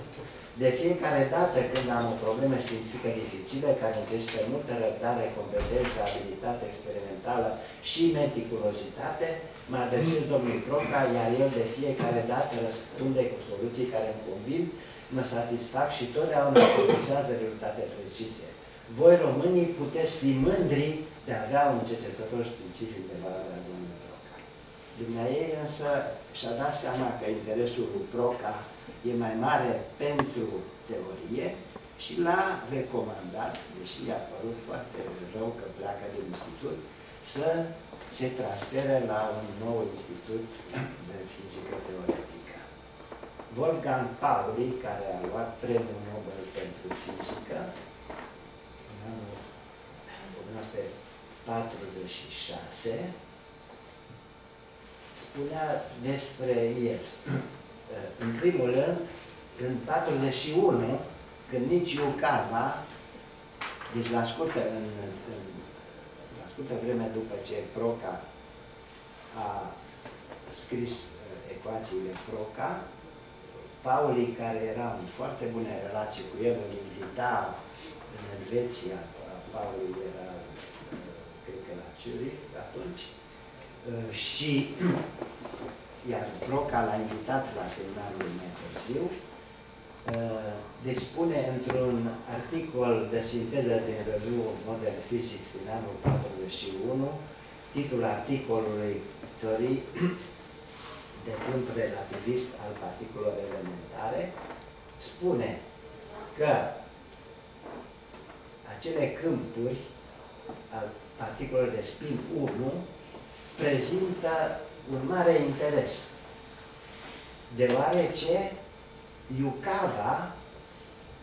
De fiecare dată când am o problemă științifică dificilă, care necesită multă răbdare, competență, abilitate experimentală și meticulozitate, mă adresez domnului Proca, iar el de fiecare dată răspunde cu soluții care îmi convin, mă satisfac și totdeauna [coughs] furnizează rezultate precise. Voi, românii, puteți fi mândri de a avea un cercetător științific de valoare a domnului Proca. Dumnezeu însă și-a dat seama că interesul lui Proca e mai mare pentru teorie și l-a recomandat, deși i-a părut foarte rău că pleacă din institut, să se transfere la un nou institut de fizică teoretică. Wolfgang Pauli, care a luat premiul Nobel pentru fizică în anul 1946, spunea despre el. În primul rând, în 41, când nici Iucava, deci la scurtă, în, în, la scurtă vreme după ce Proca a scris uh, ecuațiile Proca, Pauli, care era în foarte bune relații cu el, îl invita în Elveția, Pauli era, uh, cred că la Zurich atunci, uh, și [clears throat] iar Proca l-a invitat la seminarul mai târziu, deci spune într-un articol de sinteză din Review of Modern Physics din anul 41, titlul articolului Teorii [clears throat] de câmp relativist al particulelor elementare, spune că acele câmpuri al particulelor de spin 1 prezintă un mare interes, deoarece Iucava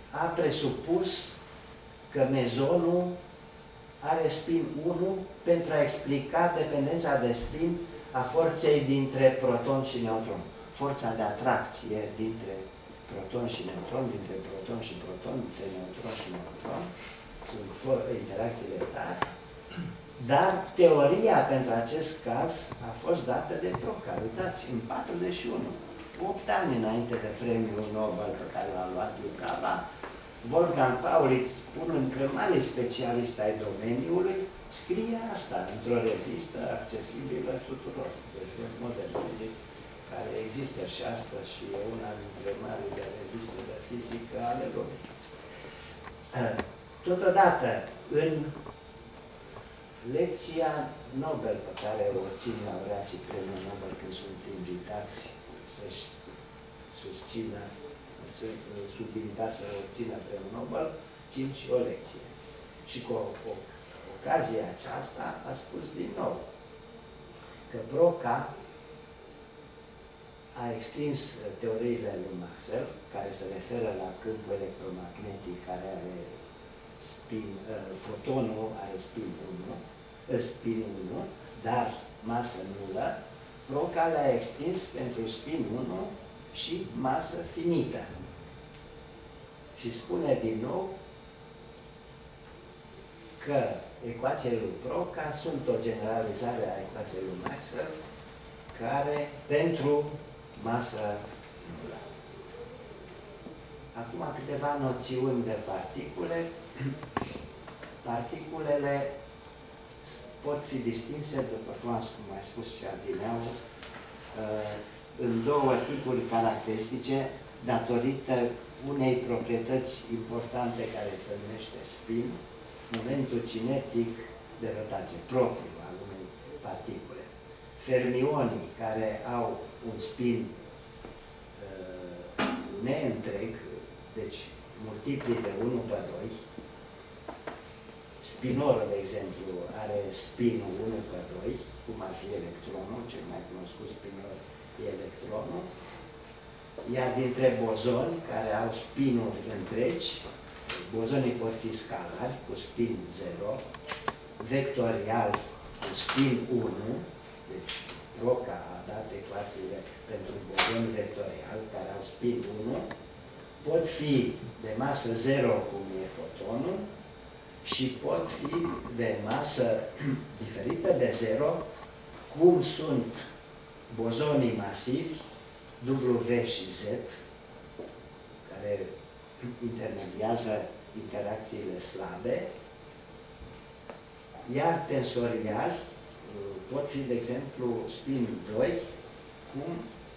a presupus că mezonul are spin 1 pentru a explica dependența de spin a forței dintre proton și neutron. Forța de atracție dintre proton și neutron, dintre proton și proton, dintre neutron și neutron, sunt interacțiile tari, dar teoria pentru acest caz a fost dată de Proca. Uitați, în 41, 8 ani înainte de premiul Nobel pe care l-a luat Lucava, Wolfgang Pauli, unul dintre mari specialiști ai domeniului, scrie asta într-o revistă accesibilă tuturor, deci Modern Physics, care există și astăzi și e una dintre marile reviste de fizică ale lumii. Totodată, în lecția Nobel pe care o țin laureații premiul Nobel când sunt invitați să-și susțină, să, sunt invitați să obțină premiul Nobel, țin și o lecție. Și cu o, o, ocazia aceasta a spus din nou că Broca a extins teoriile lui Maxwell, care se referă la câmpul electromagnetic care are spin, uh, fotonul are spin 1, uh, spin 1, dar masă nulă, Broca le-a extins pentru spin 1 și masă finită. Și spune din nou că ecuațiile lui Broca sunt o generalizare a ecuației lui Maxwell care pentru masă nulă. Acum câteva noțiuni de particule. Particulele pot fi distinse, după cum am mai spus și adineau, uh, în două tipuri caracteristice, datorită unei proprietăți importante care se numește spin, momentul cinetic de rotație propriu al unei particule. Fermionii care au un spin uh, neîntreg, deci multipli de 1 pe 2, spinorul, de exemplu, are spinul 1 pe 2, cum ar fi electronul, cel mai cunoscut spinor e electronul, iar dintre bozoni, care au spinuri întregi, bozonii pot fi scalari cu spin 0, vectorial cu spin 1, deci Roca a dat ecuațiile pentru bozoni vectorial care au spin 1, pot fi de masă 0 cum e fotonul și pot fi de masă [clears throat] diferită de 0 cum sunt bozonii masivi W și Z care intermediază interacțiile slabe, iar tensorial pot fi, de exemplu, spin 2, cum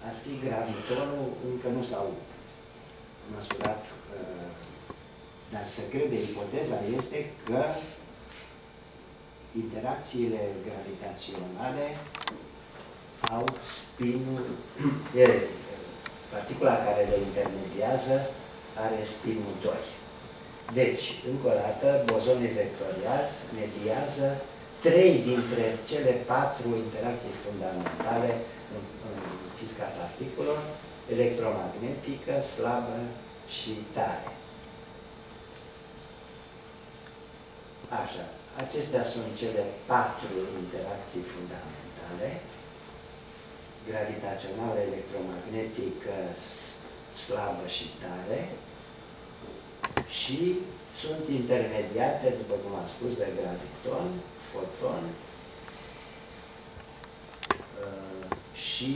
ar fi gravitonul, încă nu s-au măsurat, uh, dar se crede, ipoteza este că interacțiile gravitaționale au spinul, [clears throat] particula care le intermediază are spinul 2. Deci, încă o dată, bozonii vectoriali mediază trei dintre cele patru interacții fundamentale în, în fizica particulor, electromagnetică, slabă și tare. Așa, acestea sunt cele patru interacții fundamentale. Gravitațională, electromagnetică, slabă și tare. Și sunt intermediate, după cum am spus, de graviton, foton. Uh, și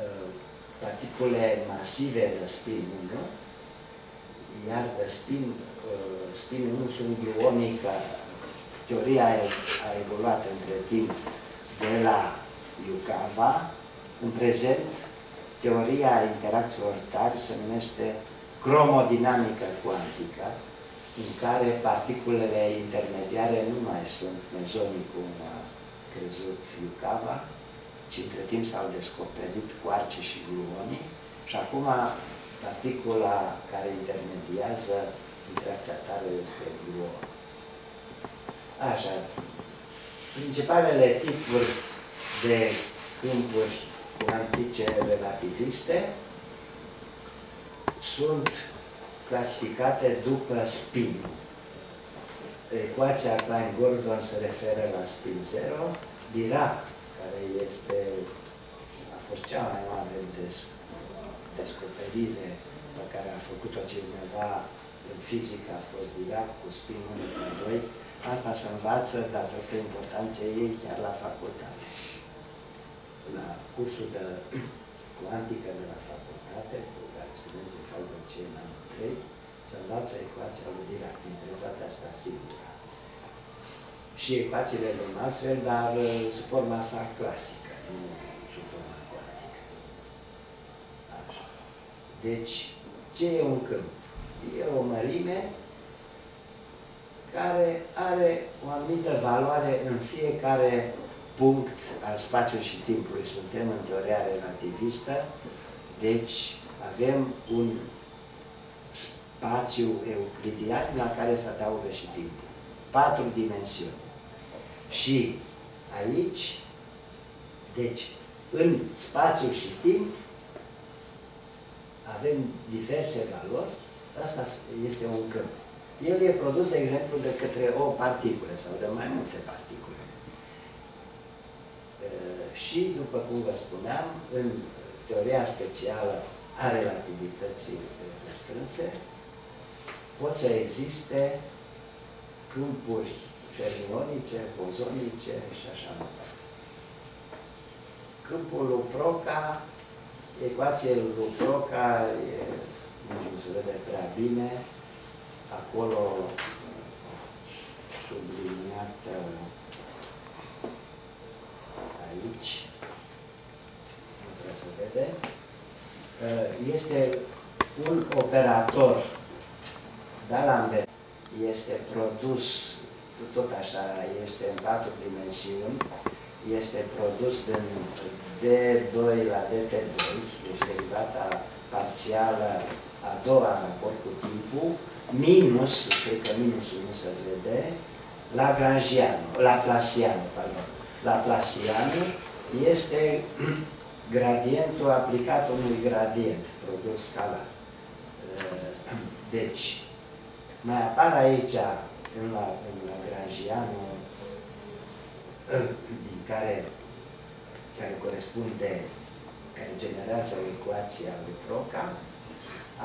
uh, particule masive de spin 1, iar de spin, uh, spin 1 sunt gluonii, teoria a evoluat între timp de la Iucava. În prezent, teoria interacțiilor tari se numește cromodinamică cuantică, în care particulele intermediare nu mai sunt mezonii, cum a crezut Iucava, ci între timp s-au descoperit quarci și gluonii și acum particula care intermediază interacția tare este gluon. Așa, principalele tipuri de câmpuri cuantice relativiste sunt clasificate după spin. Ecuația Klein-Gordon se referă la spin 0, Dirac, care este, a fost cea mai mare des, descoperire pe care a făcut-o cineva în fizică, a fost Dirac cu spin 1 2. Asta se învață datorită importanței ei chiar la facultate la cursul de cuantică de la facultate, cu care studenții fac de ce în anul 3, să învață ecuația lui Dirac, dintre toate astea sigură. Și ecuațiile lui Maxwell, dar uh, sub forma sa clasică, nu sub forma cuantică. Așa. Deci, ce e un câmp? E o mărime care are o anumită valoare în fiecare punct al spațiului și timpului. Suntem în teoria relativistă, deci avem un spațiu euclidian la care se adaugă și timpul. Patru dimensiuni. Și aici, deci, în spațiu și timp, avem diverse valori. Asta este un câmp. El e produs, de exemplu, de către o particulă sau de mai multe particule. Și, după cum vă spuneam, în teoria specială a relativității restrânse, pot să existe câmpuri fermionice, bozonice și așa mai departe. Câmpul lui Proca, ecuația lui Proca, e, nici nu se vede prea bine, acolo subliniată aici, nu trebuie să vede, uh, este un operator D'Alembert este produs, tot așa, este în patru dimensiuni, este produs din D2 la DT2, deci derivata parțială a doua raport cu timpul, minus, cred că minusul nu se vede, Lagrangiano, Laplaciano, pardon, Laplacianul este [clears throat] gradientul aplicat unui gradient, produs scalar. Deci, Mai apar aici, în la, în la Grangianu, [clears throat] din care, care corespunde, care generează o ecuație a lui Proca,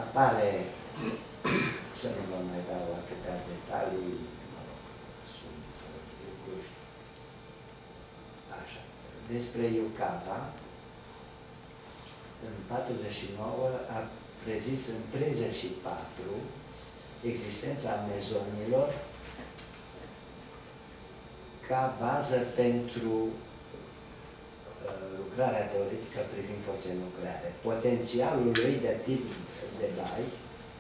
apare, să nu vă mai dau atâtea detalii, sunt lucruri așa. Despre Iucava, în 49 a prezis în 34 existența mezonilor ca bază pentru uh, lucrarea teoretică privind forțe nucleare. Potențialul lui de tip de bai,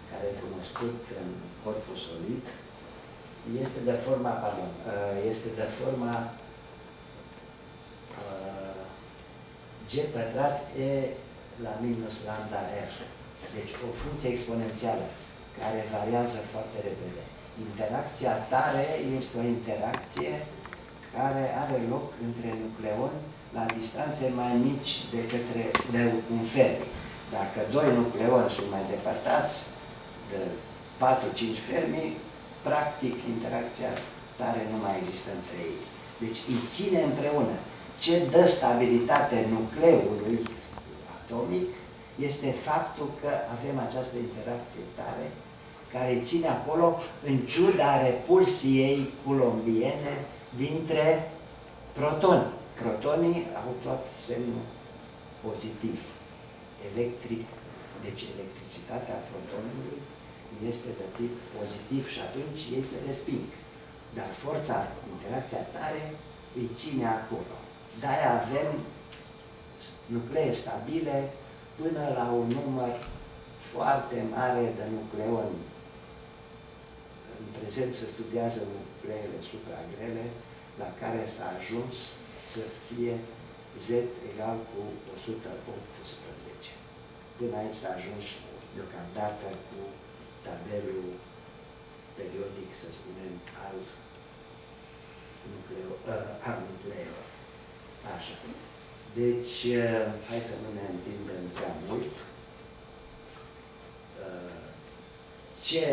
care e cunoscut în corpul solid, este de forma, pardon, uh, este de forma uh, G pătrat E la minus lambda R. Deci o funcție exponențială care variază foarte repede. Interacția tare este o interacție care are loc între nucleoni la distanțe mai mici de către de un fermi. Dacă doi nucleoni sunt mai depărtați de 4-5 fermi, practic interacția tare nu mai există între ei. Deci îi ține împreună. Ce dă stabilitate nucleului atomic este faptul că avem această interacție tare care ține acolo în ciuda repulsiei colombiene dintre protoni. Protonii au tot semnul pozitiv, electric, deci electricitatea protonului este de tip pozitiv și atunci ei se resping. Dar forța, interacția tare îi ține acolo. De-aia avem nuclee stabile până la un număr foarte mare de nucleoni în prezent se studiază nucleele supragrele, la care s-a ajuns să fie Z egal cu 118. Până aici s-a ajuns deocamdată cu tabelul periodic, să spunem, al, nucleo, uh, al nucleelor. Așa. Deci, uh, hai să nu ne întindem prea mult. Uh, ce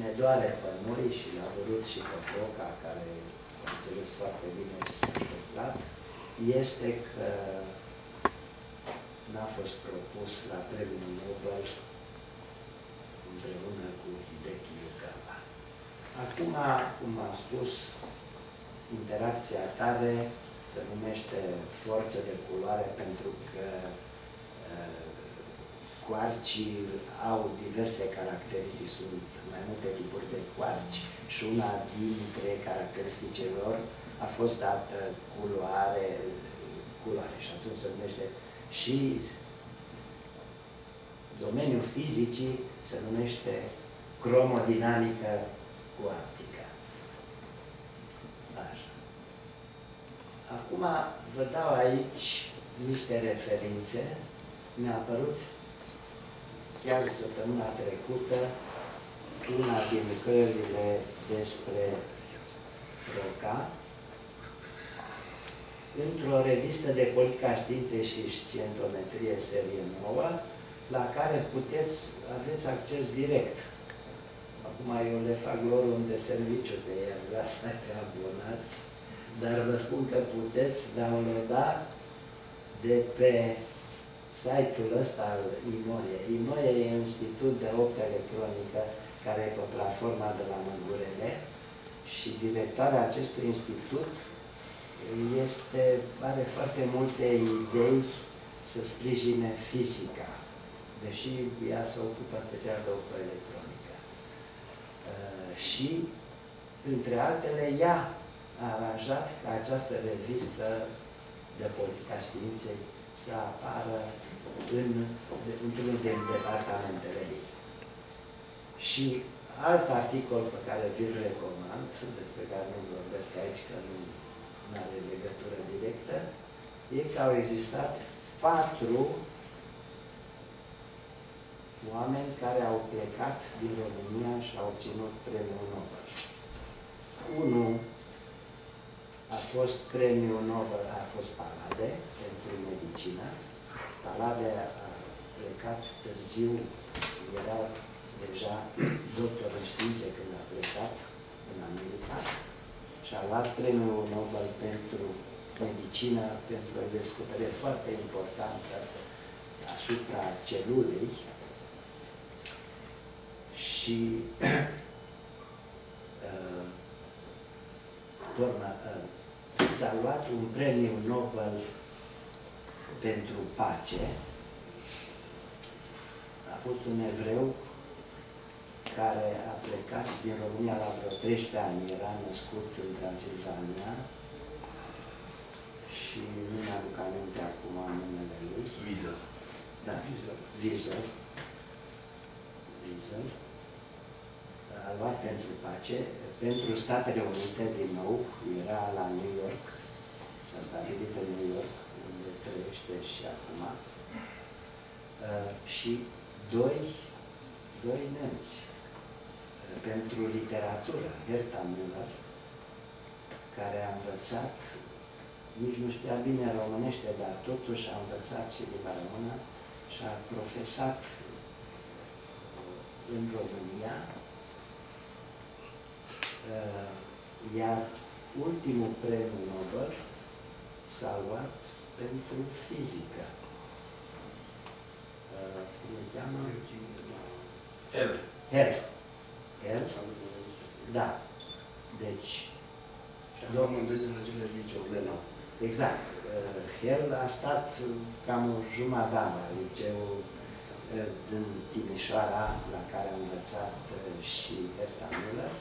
ne doare pe noi și l-a vrut și pe Proca, care a înțeles foarte bine ce s-a întâmplat, este că n-a fost propus la premiul Nobel împreună cu Hideki Yukawa. Acum, cum am spus, interacția tare se numește forță de culoare pentru că uh, Quarcii au diverse caracteristici, sunt mai multe tipuri de quarci și una dintre caracteristicile lor a fost dată culoare, culoare și atunci se numește și domeniul fizicii se numește cromodinamică cuantică. Așa. Acum vă dau aici niște referințe. Mi-a apărut chiar săptămâna trecută una din lucrările despre Roca într-o revistă de politica științei și scientometrie serie nouă, la care puteți, aveți acces direct. Acum eu le fac lor un de serviciu de el, asta că abonați, dar vă spun că puteți downloada de pe site-ul ăsta al IMOIE. IMOIE e un institut de optă electronică care e pe platforma de la Măgurele și directoarea acestui institut este, are foarte multe idei să sprijine fizica, deși ea se ocupă special de optoelectronică. Uh, și, între altele, ea a aranjat ca această revistă de politica științei să apară în, într-unul din departamentele ei. Și alt articol pe care vi-l recomand, despre care nu vorbesc aici, că nu are legătură directă, e că au existat patru oameni care au plecat din România și au obținut premiul Nobel. Unul a fost premiul Nobel, a fost Palade pentru medicină. Palade a plecat târziu, era deja doctor în științe când a plecat în America și a luat premiul Nobel pentru medicină pentru o descoperire foarte importantă asupra celulei și [clears throat] uh, uh, s-a luat un premiu Nobel pentru pace. A fost un evreu care a plecat din România la vreo 13 ani, era născut în Transilvania și nu mi-aduc aminte acum numele lui. Viză. Da, Wiesel. Wiesel. A luat pentru pace, pentru Statele Unite din nou, era la New York, s-a stabilit în New York, unde trăiește și acum, uh, și doi, doi nemți uh, pentru literatură, Herta Müller, care a învățat, nici nu știa bine românește, dar totuși a învățat și limba română, și a profesat în România, uh, iar ultimul premiu Nobel s-a luat pentru fizică. Uh, cum îl cheamă? El. El. El? Da. Deci, Și amândoi de la același liceu, Lena. Exact. El a stat cam o jumătate de an la liceul din Timișoara, la care a învățat și Berta Müller.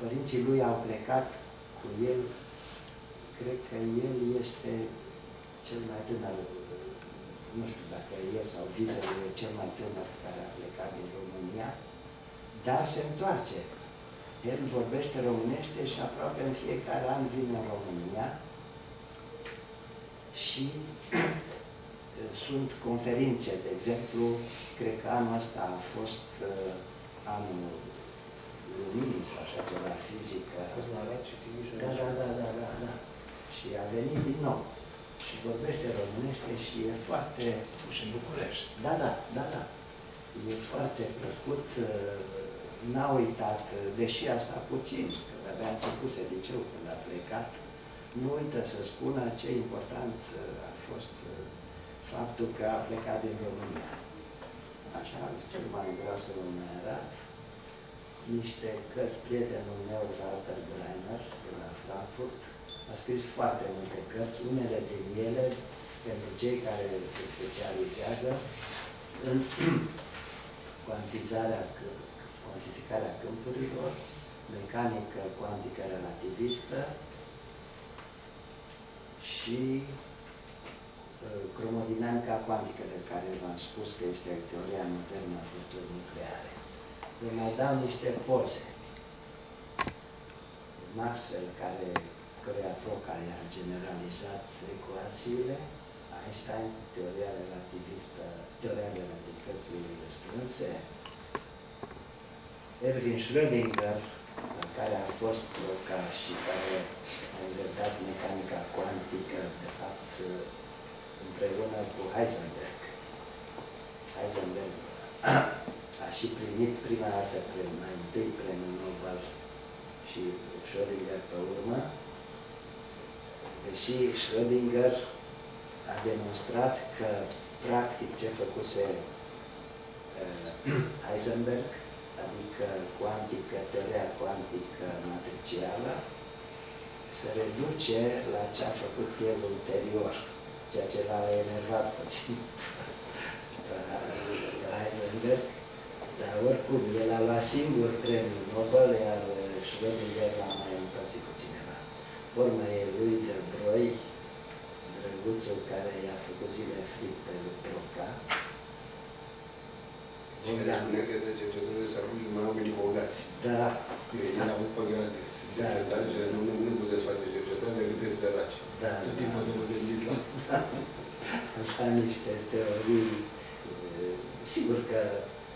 Părinții lui au plecat cu el, cred că el este cel mai tânăr, nu știu dacă el sau visele e cel mai tânăr care a plecat din România, dar se întoarce. El vorbește românește și aproape în fiecare an vine în România și sunt conferințe, de exemplu, cred că anul ăsta a fost uh, anul luminii sau așa ceva, fizică. La Arad și Da, da, da, da, da, da. Și a venit din nou. Și vorbește românește și e foarte... Și în București. Da, da, da, da. E foarte plăcut. Uh, n-a uitat, uh, deși asta puțin, că abia a început să liceu când a plecat, nu uită să spună ce important uh, a fost faptul că a plecat din România. Așa, cel mai vreau să vă mai arăt niște cărți, prietenul meu, Walter Greiner, de la Frankfurt, a scris foarte multe cărți, unele din ele pentru cei care se specializează în [clears throat] cuantizarea, cuantificarea câmpurilor, mecanică cuantică relativistă și uh, cromodinamica cuantică de care v-am spus că este teoria modernă a forțelor nucleare. Vă mai dau niște poze. Maxwell, care, căruia Proca i-a generalizat ecuațiile, Einstein, teoria relativistă, teoria relativității restrânse, Erwin Schrödinger, la care a fost Proca și care a inventat mecanica cuantică, de fapt, împreună cu Heisenberg. Heisenberg a și primit prima dată premiul, mai întâi premiul Nobel și Schrödinger pe urmă, deși Schrödinger a demonstrat că practic ce făcuse uh, [clears throat] Heisenberg, adică cuantică, teoria cuantică matricială, se reduce la ce a făcut el ulterior, ceea ce l-a enervat puțin Heisenberg, dar oricum, el a luat singur premiul Nobel, iar Schrödinger l-a mai împărțit cu cineva. Urmă e lui de Broi, drăguțul care i-a făcut zile fripte lui Proca. Și care spunea că de cercetători s-ar fi mai oamenii bogați. Da. El a avut pe gratis. Da. Cercetare, nu, nu, nu puteți face cercetare decât de săraci. Da, În timpul să vă gândiți la... [laughs] Așa niște teorii. Sigur că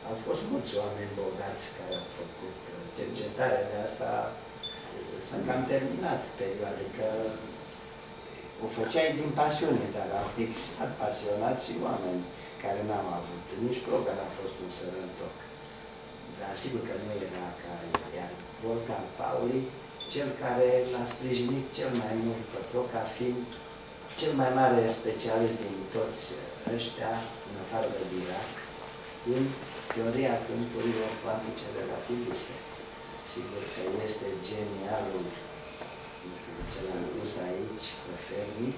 au fost mulți oameni bogați care au făcut cercetarea de asta. S-a cam terminat perioada, că o făceai din pasiune, dar au existat pasionați și oameni care n-am avut. Nici proba n-a fost un sărăntoc. Dar sigur că nu era ca iar Volcan Pauli, cel care l-a sprijinit cel mai mult pe Proca, fiind cel mai mare specialist din toți ăștia, în afară de Dirac, în teoria câmpurilor cuantice relativiste. Sigur că este genialul, nu știu ce l-am pus aici, pe Fermi,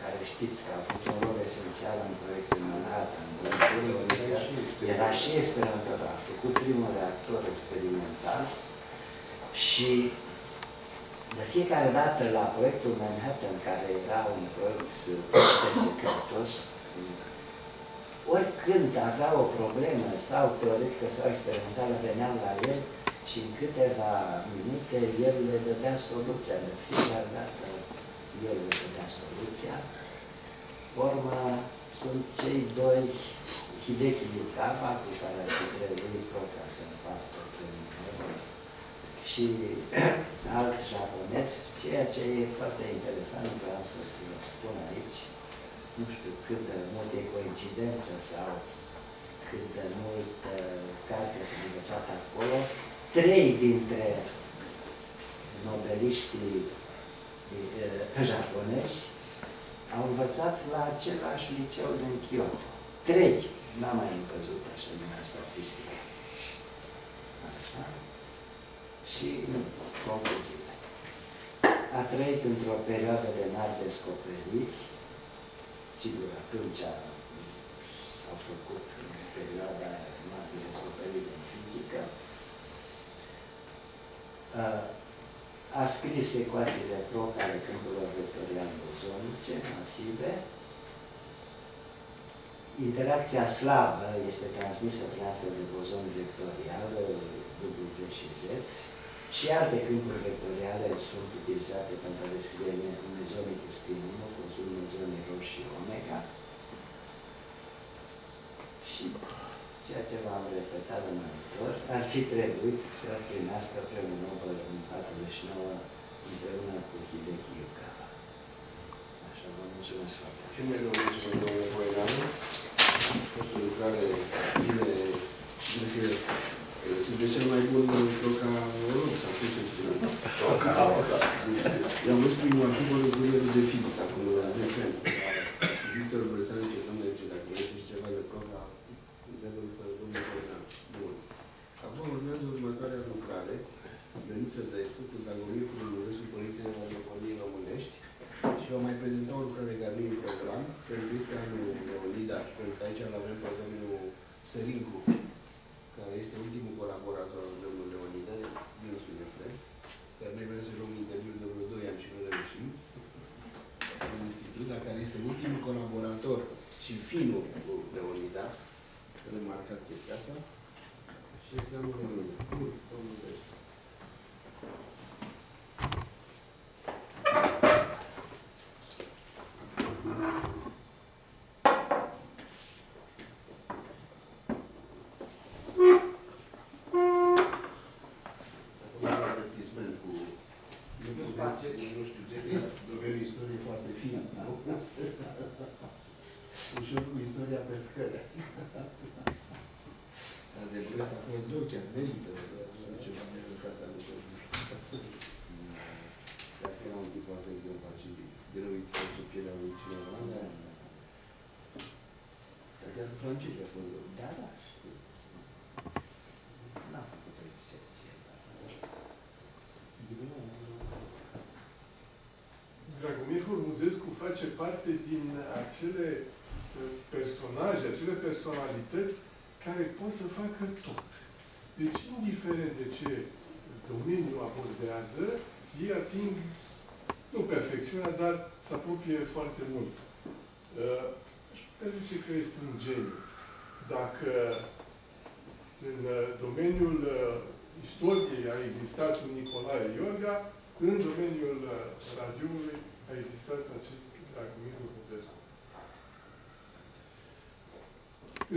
care știți că a avut un rol esențial în proiectul Manhattan. Era și experimentator, a făcut primul reactor experimental și de fiecare dată la proiectul Manhattan, care era un proiect foarte secretos, oricând avea o problemă sau teoretică sau experimentală, veneam la el și în câteva minute el le dădea soluția. De fiecare dată el le dădea soluția. Urmă sunt cei doi Hideki Yukawa, cu care ar fi trebuit Proca să împartă și [clears throat] alt japonez, ceea ce e foarte interesant, vreau să spun aici, nu știu cât de multe coincidență sau cât de mult carte s-a învățat acolo, trei dintre nobeliștii uh, japonezi au învățat la același liceu din Kyoto. Trei. N-am mai văzut așa din statistică. Așa. Și concluziile. A trăit într-o perioadă de mari descoperiri. Sigur, atunci s-au făcut în perioada mari descoperiri în fizică. A scris ecuațiile probe ale câmpurilor vectoriale bozonice masive. Interacția slabă este transmisă prin astfel de bozoni vectoriale, W și Z, și alte câmpuri vectoriale sunt utilizate pentru a descrie mezonii cu spin 1, consul mezonii roșii omega. Și ceea ce v-am repetat în viitor, ar fi trebuit să primească premiul Nobel în 49 împreună cu Hideki Yukawa. Așa, vă mulțumesc foarte mult. Și noi vă mulțumim, domnule Poenanu, fost o lucrare bine, bine sunt de cel mai bun ca rog, sau ce ce spune. I-am văzut primul articol în Curierul de Fizică, acolo la 10 ani. Victor Brăsan zice, domnule, ce dacă vreți ceva de proca, întrebă-l pe domnul Bogdan. Bun. Acum urmează următoarea lucrare, veniță de expertul Dagomir Lurescu, Părintele Radiofoniei Românești, și va mai prezenta o lucrare care nu e program, pentru că este anul Leonida, pentru că aici îl avem pe domnul Sărincu, care este ultimul colaborator al domnului Leonida, din este, dar noi vrem să luăm interviu de vreo 2 ani și nu reușim, în institut, dar care este ultimul colaborator și finul cu Leonida, remarcat chestia asta, și este domnul Leonida. Bun, domnul Leonida. Ușor cu istoria pe scări. Adevărul ăsta a fost rău, chiar merită. Ceva de răutate a lucrurilor. Dacă era un tip foarte greu, face greu, îi trece sub pielea lui cineva. Dar chiar francezi a fost rău. Da, da, știu. N-a făcut o excepție. Dragomir Hormuzescu face parte din acele personaje, acele personalități care pot să facă tot. Deci, indiferent de ce domeniu abordează, ei ating, nu perfecțiunea, dar se apropie foarte mult. Aș putea zice că este un geniu. Dacă în domeniul istoriei a existat un Nicolae Iorga, în domeniul radioului a existat acest Dragomir Urmuzescu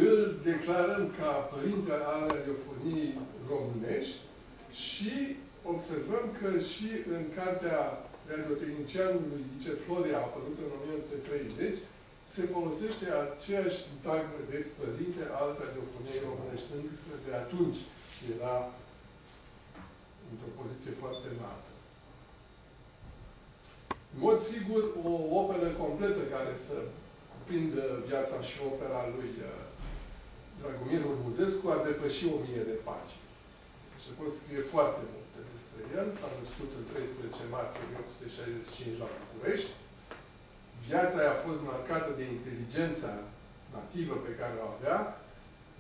îl declarăm ca părinte al radiofoniei românești și observăm că și în cartea radiotehnicianului Lice Florea, apărută în 1930, se folosește aceeași sintagmă de părinte al radiofoniei românești, încă de atunci era într-o poziție foarte înaltă. În mod sigur, o operă completă care să cuprindă viața și opera lui uh, Dragomir Urmuzescu ar depăși o mie de pagini. Deci se pot scrie foarte multe despre el. S-a născut în 13 martie 1865 la București. Viața i a fost marcată de inteligența nativă pe care o avea,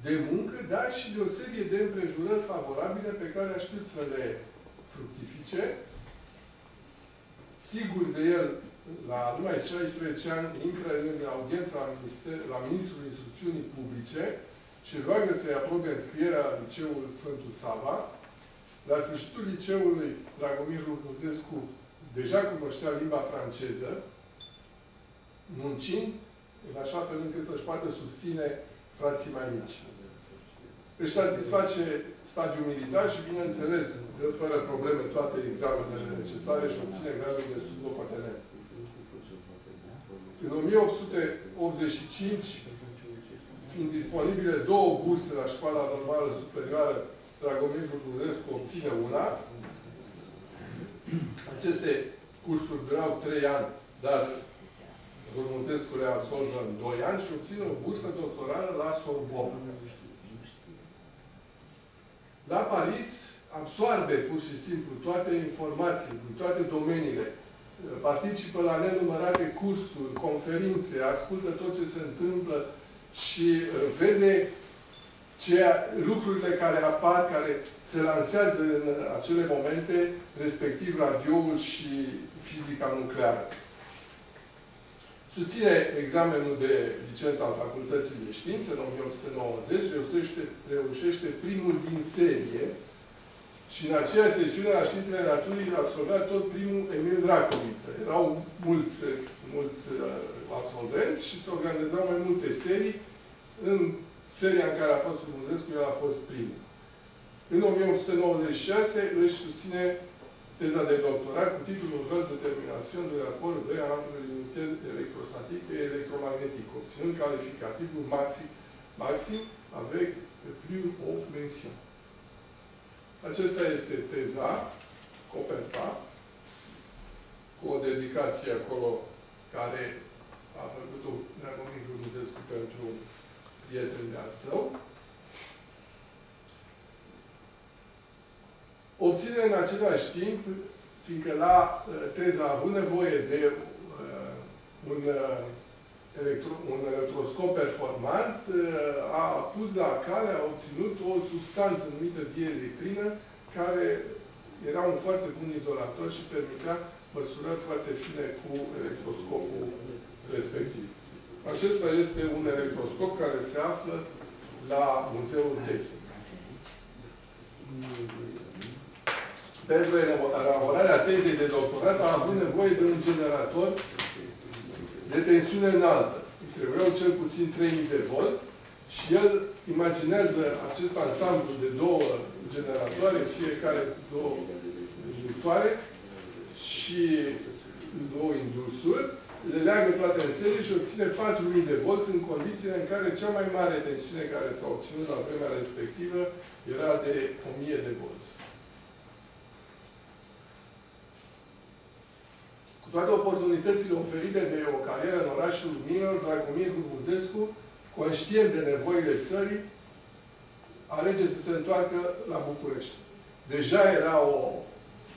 de muncă, dar și de o serie de împrejurări favorabile pe care aș știut să le fructifice. Sigur de el, la numai 16 ani, intră în audiența la, minister, la Ministrul Instrucțiunii Publice și roagă să-i aprobe înscrierea la Liceul Sfântul Sava. La sfârșitul liceului, Dragomir Ruduzescu deja cunoștea limba franceză, muncind în așa fel încât să-și poată susține frații mai mici. Își satisface stadiul militar și, bineînțeles, dă fără probleme toate examenele necesare și obține gradul de sublocotenent. În 1885, fiind disponibile două burse la școala normală superioară, Dragomir Bucurescu obține una. Aceste cursuri durau trei ani, dar Urmânțescu le absolvă în 2 ani și obține o bursă doctorală la Sorbonne. La Paris absoarbe pur și simplu toate informațiile din toate domeniile. Participă la nenumărate cursuri, conferințe, ascultă tot ce se întâmplă și uh, vede ceea, lucrurile care apar, care se lansează în acele momente, respectiv radioul și fizica nucleară. Susține examenul de licență al Facultății de Științe în 1890, reușește, reușește primul din serie și în aceea sesiune la Științele Naturii a absolvat tot primul Emil Dracoviță. Erau mulți, mulți uh, absolvenți și se organizau mai multe serii. În seria în care a fost Frumuzescu, el a fost primul. În 1896 își susține teza de doctorat cu titlul Nouvelle Determination de rapport de entre l'unité électrostatique et électromagnétique, obținând calificativul maxim, maxim avec plus haute mention. Acesta este teza, coperta, cu o dedicație acolo care a făcut-o Dragomir Dumnezescu pentru prieten de-al său. obține în același timp, fiindcă la uh, teza a avut nevoie de uh, un, uh, electro, un electroscop performant, uh, a pus la cale, a obținut o substanță numită dielectrină, care era un foarte bun izolator și permitea măsurări foarte fine cu electroscopul respectiv. Acesta este un electroscop care se află la Muzeul Tehnic pentru elaborarea tezei de doctorat a avut nevoie de un generator de tensiune înaltă. Trebuiau cel puțin 3000 de volți și el imaginează acest ansamblu de două generatoare, fiecare două inductoare și două indusuri, le leagă toate în serie și obține 4000 de volți în condițiile în care cea mai mare tensiune care s-a obținut la vremea respectivă era de 1000 de volți. Cu toate oportunitățile oferite de o carieră în orașul Minor, Dragomir Gurmuzescu, conștient de nevoile țării, alege să se întoarcă la București. Deja era o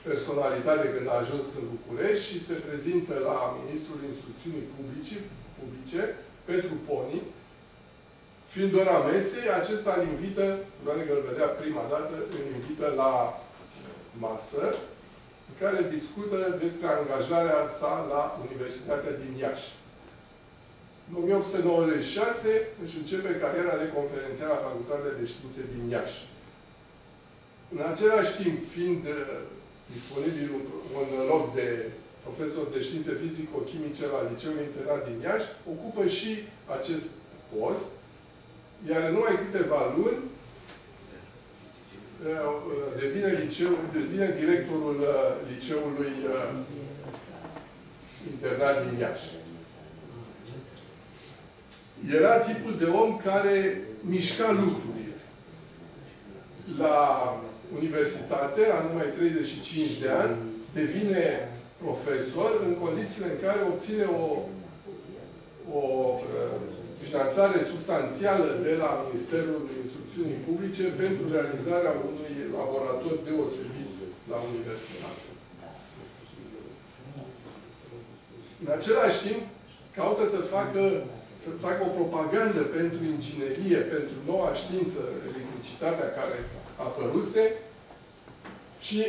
personalitate când a ajuns în București și se prezintă la Ministrul Instrucțiunii Publice, publice Petru Poni, fiind ora mesei, acesta îl invită, doar că îl vedea prima dată, îl invită la masă care discută despre angajarea sa la Universitatea din Iași. În 1896 își începe cariera de conferențiar la Facultatea de Științe din Iași. În același timp, fiind uh, disponibil un, un loc de profesor de științe fizico-chimice la Liceul Internat din Iași, ocupă și acest post, iar în numai câteva luni Uh, devine, liceu, devine directorul uh, liceului uh, internat din Iași. era tipul de om care mișca lucrurile. La universitate, la numai 35 de ani, devine profesor în condițiile în care obține o, o uh, finanțare substanțială de la Ministerul Instrucțiunii Publice pentru realizarea unui laborator deosebit la universitate. În același timp, caută să facă, să facă o propagandă pentru inginerie, pentru noua știință, electricitatea care apăruse și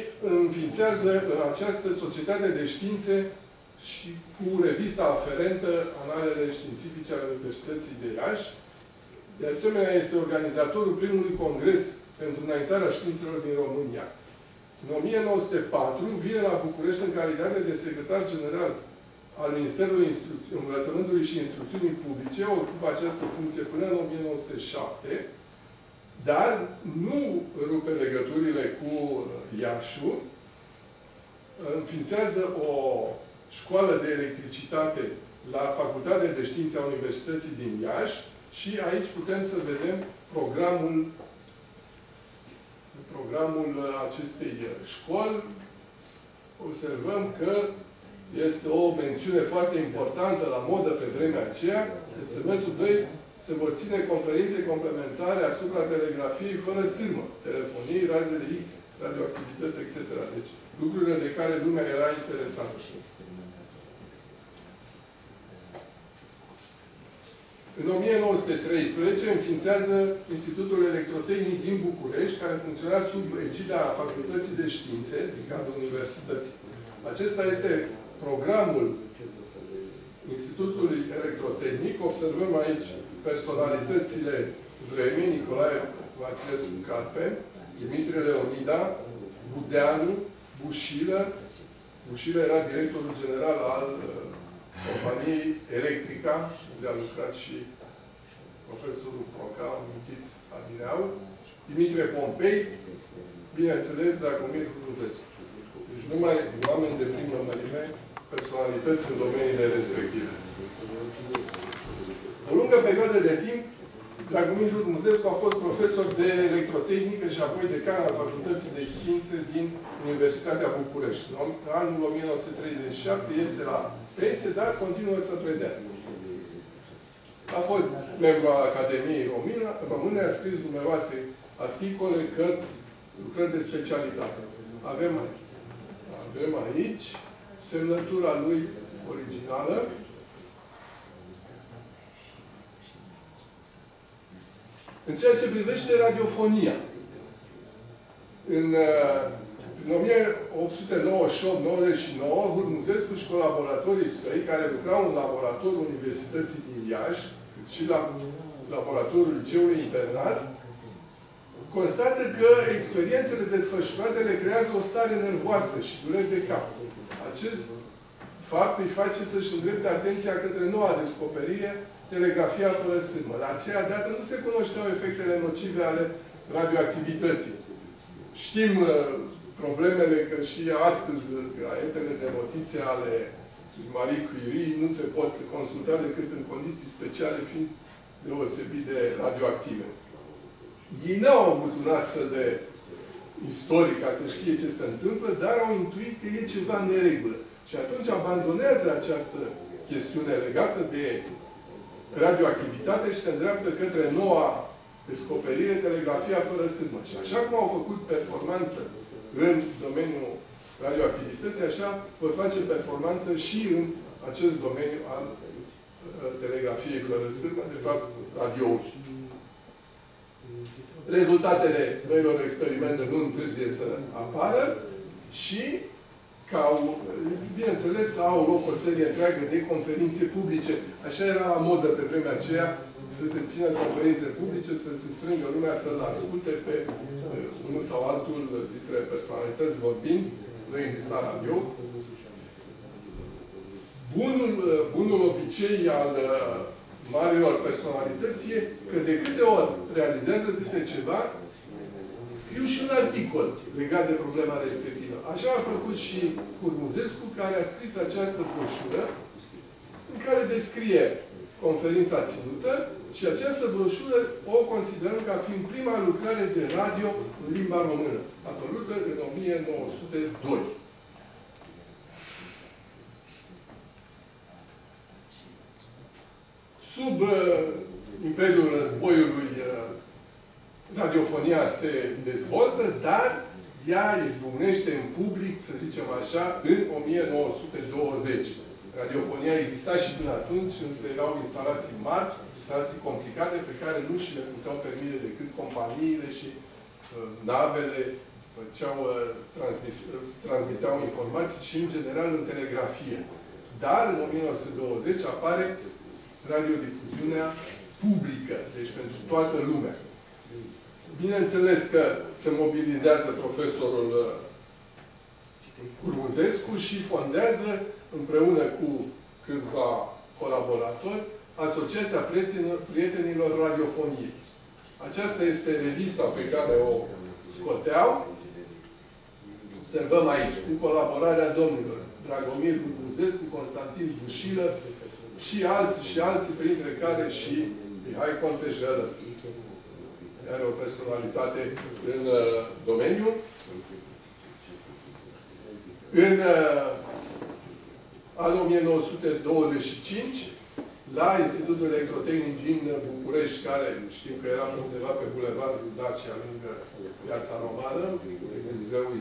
înființează în această societate de științe și cu revista aferentă Analele Științifice ale Universității de Iași. De asemenea, este organizatorul primului congres pentru înaintarea științelor din România. În 1904 vine la București în calitate de secretar general al Ministerului Instru Învățământului și Instrucțiunii Publice, ocupă această funcție până în 1907, dar nu rupe legăturile cu Iașu, înființează o școală de electricitate la Facultatea de Științe a Universității din Iași și aici putem să vedem programul programul acestei școli. Observăm că este o mențiune foarte importantă la modă pe vremea aceea. În semestrul 2 se vor ține conferințe complementare asupra telegrafiei fără sârmă, telefoniei, razele X, radioactivități, etc. Deci lucrurile de care lumea era interesată. În 1913 înființează Institutul Electrotehnic din București, care funcționa sub egida Facultății de Științe din cadrul Universității. Acesta este programul Institutului Electrotehnic. Observăm aici personalitățile vremii, Nicolae Vasilescu Carpe, Dimitrie Leonida, Budeanu, Bușilă. Bușilă era directorul general al uh, companiei Electrica, unde a lucrat și profesorul Proca, amintit Adineau, Dimitrie Pompei, bineînțeles, Dragomir Cruzescu. Deci numai oameni de primă mărime, personalități în domeniile respective. O lungă perioadă de timp, Dragomir Muzescu a fost profesor de electrotehnică și apoi decan al Facultății de Științe din Universitatea București. În anul 1937 iese la pensie, dar continuă să predea. A fost membru al Academiei Române, a scris numeroase articole, cărți, lucrări de specialitate. Avem, avem aici semnătura lui originală, În ceea ce privește radiofonia, în, uh, în 1898-99, Hurmuzescu și colaboratorii săi, care lucrau în laboratorul Universității din Iași, și la laboratorul Liceului Internat, constată că experiențele desfășurate le creează o stare nervoasă și dureri de cap. Acest fapt îi face să-și îndrepte atenția către noua descoperire telegrafia fără sârmă. La aceea dată nu se cunoșteau efectele nocive ale radioactivității. Știm uh, problemele că și astăzi agentele de notiție ale Marie Curie nu se pot consulta decât în condiții speciale, fiind deosebit de radioactive. Ei n-au avut un astfel de istoric ca să știe ce se întâmplă, dar au intuit că e ceva neregulă. Și atunci abandonează această chestiune legată de radioactivitate și se îndreaptă către noua descoperire, telegrafia fără sârmă. Și așa cum au făcut performanță în domeniul radioactivității, așa vor face performanță și în acest domeniu al uh, telegrafiei fără sârmă, de fapt, radiouri. Rezultatele noilor experimente nu întârzie să apară și ca, bineînțeles, au loc o serie întreagă de conferințe publice. Așa era la modă pe vremea aceea, să se țină conferințe publice, să se strângă lumea să-l asculte pe uh, unul sau altul dintre personalități vorbind. Nu exista radio. Bunul, uh, bunul obicei al uh, marilor personalități e că de câte ori realizează câte ceva, scriu și un articol legat de problema respectivă. Așa a făcut și Curmuzescu, care a scris această broșură în care descrie conferința ținută și această broșură o considerăm ca fiind prima lucrare de radio în limba română, apărută în 1902. Sub uh, Imperiul Războiului uh, radiofonia se dezvoltă, dar ea izbucnește în public, să zicem așa, în 1920. Radiofonia exista și până atunci, însă erau instalații mari, instalații complicate, pe care nu și le puteau permite decât companiile și uh, navele făceau, uh, transmis, uh, transmiteau informații și, în general, în telegrafie. Dar, în 1920, apare radiodifuziunea publică, deci pentru toată lumea. Bineînțeles că se mobilizează profesorul Curmuzescu și fondează împreună cu câțiva colaboratori Asociația Prietenilor Radiofoniei. Aceasta este revista pe care o scoteau. Observăm aici, cu colaborarea domnilor Dragomir Curmuzescu, Constantin Bușilă și alții și alții, printre care și Mihai Contejelă are o personalitate în uh, domeniu. În uh, anul 1925, la Institutul Electrotehnic din București, care știm că era undeva pe Bulevardul Dacia, lângă Piața Romană, Muzeul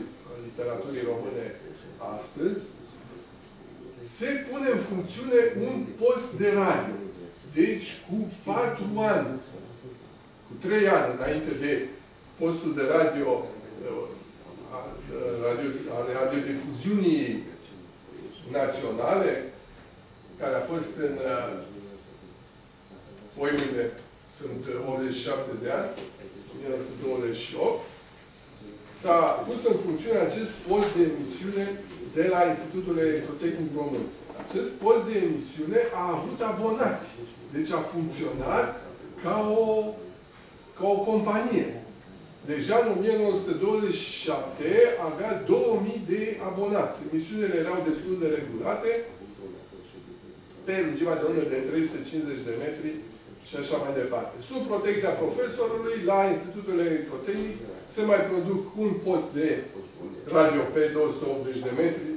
Literaturii Române astăzi, se pune în funcțiune un post de radio. Deci, cu patru ani cu trei ani înainte de postul de radio radio, al radiodifuziunii naționale, care a fost în Oimile, sunt 87 de ani, 1928, s-a pus în funcțiune acest post de emisiune de la Institutul Electrotehnic Român. Acest post de emisiune a avut abonați. Deci a funcționat ca o ca o companie. Deja în 1927 avea 2000 de abonați. Emisiunile erau destul de regulate, pe lungimea de undă de 350 de metri și așa mai departe. Sub protecția profesorului, la Institutul Electrotehnic, se mai produc un post de radio pe 280 de metri,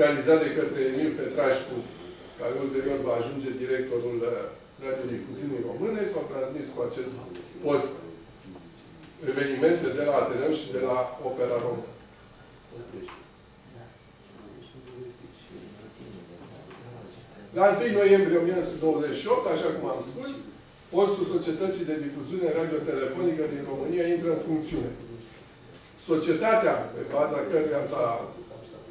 realizat de către Emil Petrașcu, care ulterior va ajunge directorul radiodifuziunii române, s-au transmis cu acest post evenimente de la Ateneu și de la Opera Romă. La 1 noiembrie 1928, așa cum am spus, postul Societății de Difuziune Radiotelefonică din România intră în funcțiune. Societatea, pe baza căruia s-a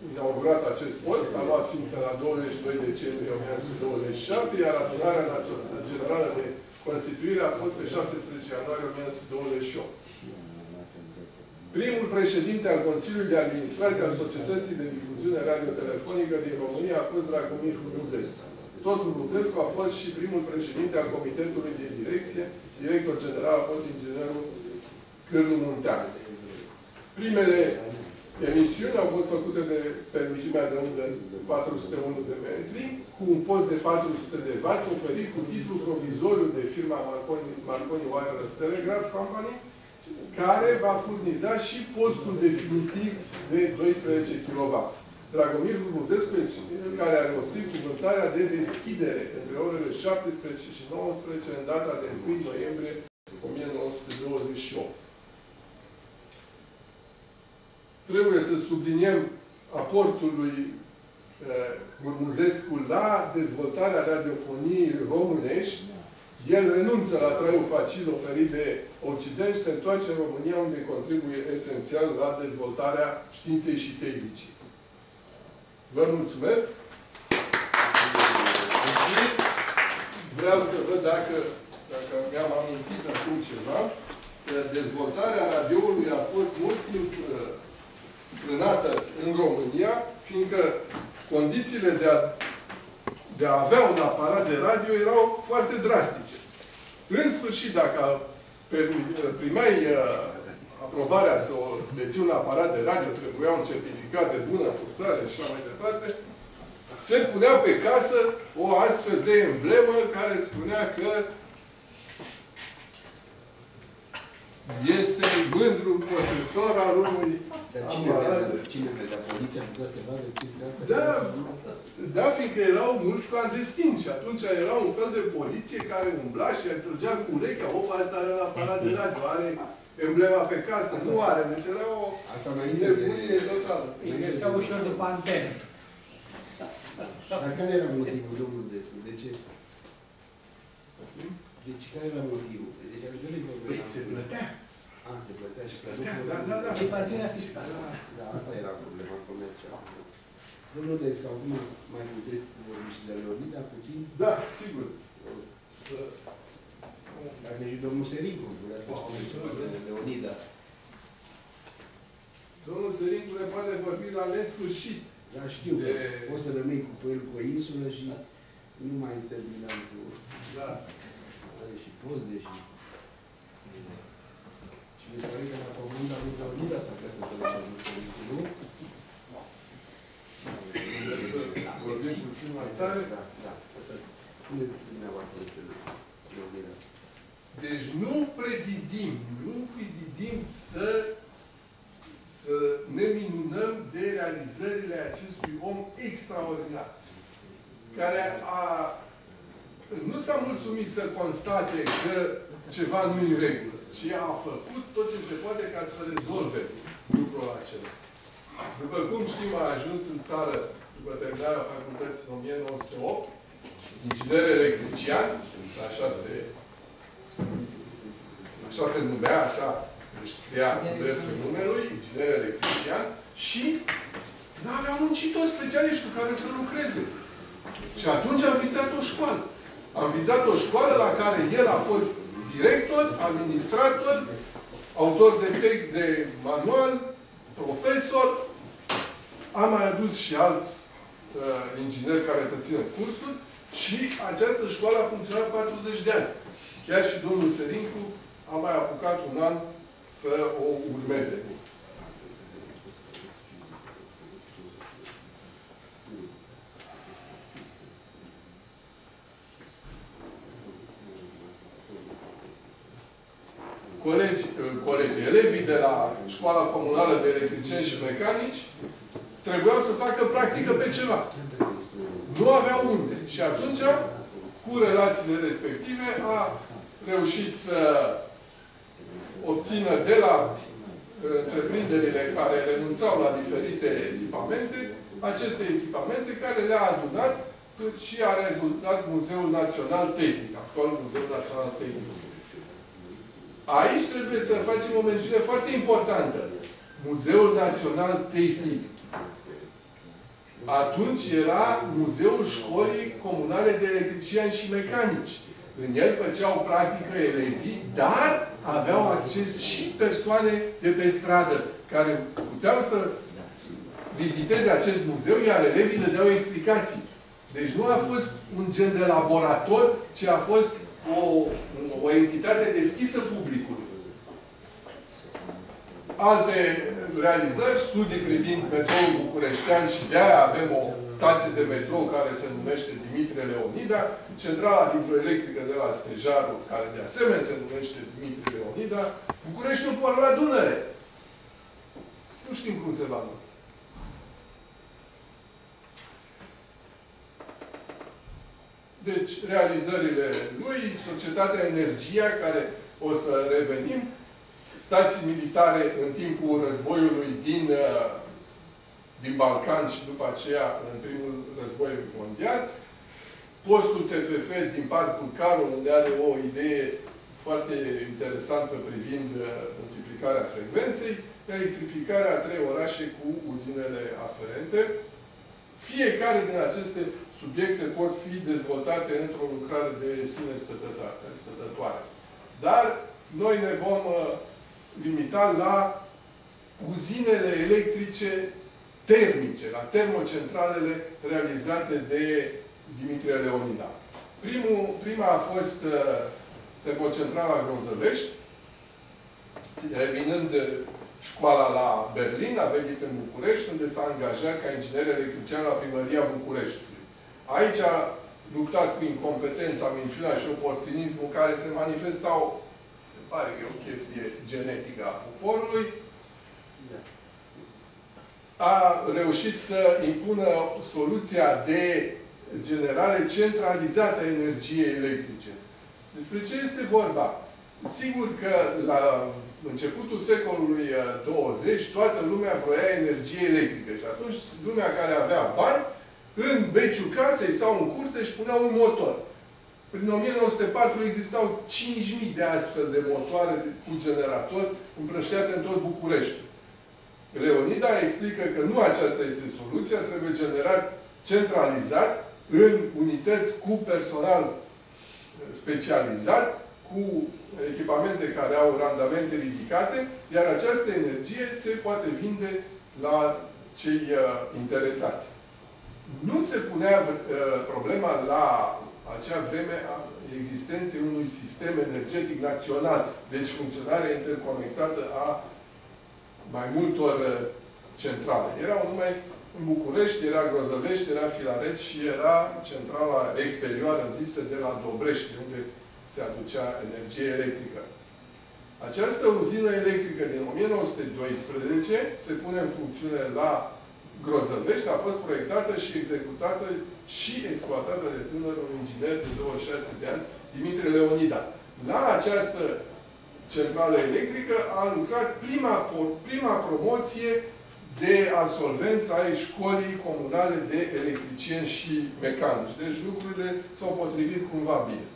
inaugurat acest post, a luat ființă la 22 decembrie 1927, iar adunarea generală de constituire a fost pe 17 ianuarie 1928. Primul președinte al Consiliului de Administrație al Societății de Difuziune Radiotelefonică din România a fost Dragomir Hurmuzescu. Tot Hurmuzescu a fost și primul președinte al Comitetului de Direcție. Director general a fost inginerul Cârlu Muntean. Primele emisiuni au fost făcute de permisiunea de undă 401 de metri, cu un post de 400 de W, oferit cu titlu provizoriu de firma Marconi, Marconi Wireless Telegraph Company, care va furniza și postul definitiv de 12 kW. Dragomir Ruzescu care a rostit cuvântarea de deschidere între orele 17 și 19 în data de 1 noiembrie 1928. Trebuie să subliniem aportul lui Murmuzescu la dezvoltarea radiofoniei românești, el renunță la traiul facil oferit de Occident și se întoarce în România, unde contribuie esențial la dezvoltarea științei și tehnicii. Vă mulțumesc! Și vreau să văd dacă, dacă mi-am amintit acum ceva, că dezvoltarea radioului a fost mult timp uh, frânată în România, fiindcă condițiile de a de a avea un aparat de radio erau foarte drastice. În sfârșit, dacă primeai uh, aprobarea să o deții un aparat de radio, trebuia un certificat de bună purtare și așa mai departe, se punea pe casă o astfel de emblemă care spunea că este mândru posesor al unui Dar cine aparat. vedea, cine vedea? Poliția putea să vadă chestia asta? Da, da, fiindcă erau mulți clandestini și atunci era un fel de poliție care umbla și îi trăgea cu urechea. Opa, asta are la aparat de radio, are emblema pe casă, nu are. Deci era o Asta înainte nebunie de... totală. Îi găseau ușor după antenă. Dar care era motivul, domnul Descu? De ce? Deci care era motivul? Deci înțeleg Păi problema. se plătea. A, se plătea și să Se nu plătea, fură. da, da, da. Evaziunea fiscală. Da, da, asta era problema comercială. Domnul Descu, acum mai puteți vorbi și de Leonida puțin? Da, sigur. Să... Dacă și domnul Serincu vrea să Wow, spune ceva mulțumesc. de Leonida. Domnul Sărincu ne poate vorbi la nesfârșit. Dar știu că De- poți să rămâi cu el cu o insulă și nu mai terminam cu... Da. Are și poze și... Și mi se pare că la comanda lui Leonida s-a căsătorit la domnul Serincu, nu? Să vorbim puțin mai tare. Da, da. Spune dumneavoastră despre Leonida. Deci nu predidim, nu predidim să, să ne minunăm de realizările acestui om extraordinar, care a, nu s-a mulțumit să constate că ceva nu e în regulă, ci a făcut tot ce se poate ca să rezolve lucrul acela. După cum știm, a ajuns în țară, după terminarea facultății în 1908, inginer electrician, așa se așa se numea, așa își scria în dreptul numelui, inginer electrician, și nu avea muncitori specialiști cu care să lucreze. Și atunci a înființat o școală. A înființat o școală la care el a fost director, administrator, autor de text de manual, profesor, a mai adus și alți uh, ingineri care să țină cursuri și această școală a funcționat 40 de ani. Chiar și domnul Serincu a mai apucat un an să o urmeze. Colegi, colegi, elevii de la Școala Comunală de Electricieni și Mecanici trebuiau să facă practică pe ceva. Nu aveau unde. Și atunci, cu relațiile respective, a reușit să obțină de la uh, întreprinderile care renunțau la diferite echipamente, aceste echipamente care le-a adunat și a rezultat Muzeul Național Tehnic, actual Muzeul Național Tehnic. Aici trebuie să facem o mențiune foarte importantă. Muzeul Național Tehnic. Atunci era Muzeul Școlii Comunale de Electricieni și Mecanici. În el făceau practică elevii, dar aveau acces și persoane de pe stradă, care puteau să viziteze acest muzeu, iar elevii le dau explicații. Deci nu a fost un gen de laborator, ci a fost o, o entitate deschisă publicului. Alte realizări, studii privind metroul bucureștean și de-aia avem o stație de metrou care se numește Dimitrie Leonida, centrala hidroelectrică de la Stejarul, care de asemenea se numește Dimitrie Leonida, Bucureștiul până la Dunăre. Nu știm cum se va numi. Deci, realizările lui, Societatea Energia, care o să revenim, stații militare în timpul războiului din, uh, din Balcan și după aceea în primul război mondial, postul TFF din Parcul Carol, unde are o idee foarte interesantă privind uh, multiplicarea frecvenței, electrificarea a trei orașe cu uzinele aferente. Fiecare din aceste subiecte pot fi dezvoltate într-o lucrare de sine stătătoare. Dar noi ne vom uh, limita la uzinele electrice termice, la termocentralele realizate de Dimitrie Leonida. Primul, prima a fost uh, termocentrala Grozăvești, revinând de școala la Berlin, a venit în București, unde s-a angajat ca inginer electrician la primăria Bucureștiului. Aici luptat cu incompetența, minciuna și oportunismul care se manifestau, se pare că e o chestie genetică a poporului, a reușit să impună soluția de generare centralizată a energiei electrice. Despre ce este vorba? Sigur că la începutul secolului 20 toată lumea vroia energie electrică și atunci lumea care avea bani în beciul casei sau în curte își punea un motor. Prin 1904 existau 5.000 de astfel de motoare cu generator împrăștiate în tot București. Leonida explică că nu aceasta este soluția, trebuie generat centralizat în unități cu personal specializat, cu echipamente care au randamente ridicate, iar această energie se poate vinde la cei uh, interesați. Nu se punea uh, problema la acea vreme a existenței unui sistem energetic național, deci funcționarea interconectată a mai multor uh, centrale. Erau numai în București, era Grozăvești, era Filaret și era centrala exterioară zisă de la Dobrești, unde se aducea energie electrică. Această uzină electrică din 1912 se pune în funcțiune la Grozăvești, a fost proiectată și executată și exploatată de tânărul inginer de 26 de ani, Dimitrie Leonida. La această centrală electrică a lucrat prima, prima promoție de absolvenți ai școlii comunale de electricieni și mecanici. Deci lucrurile s-au potrivit cumva bine.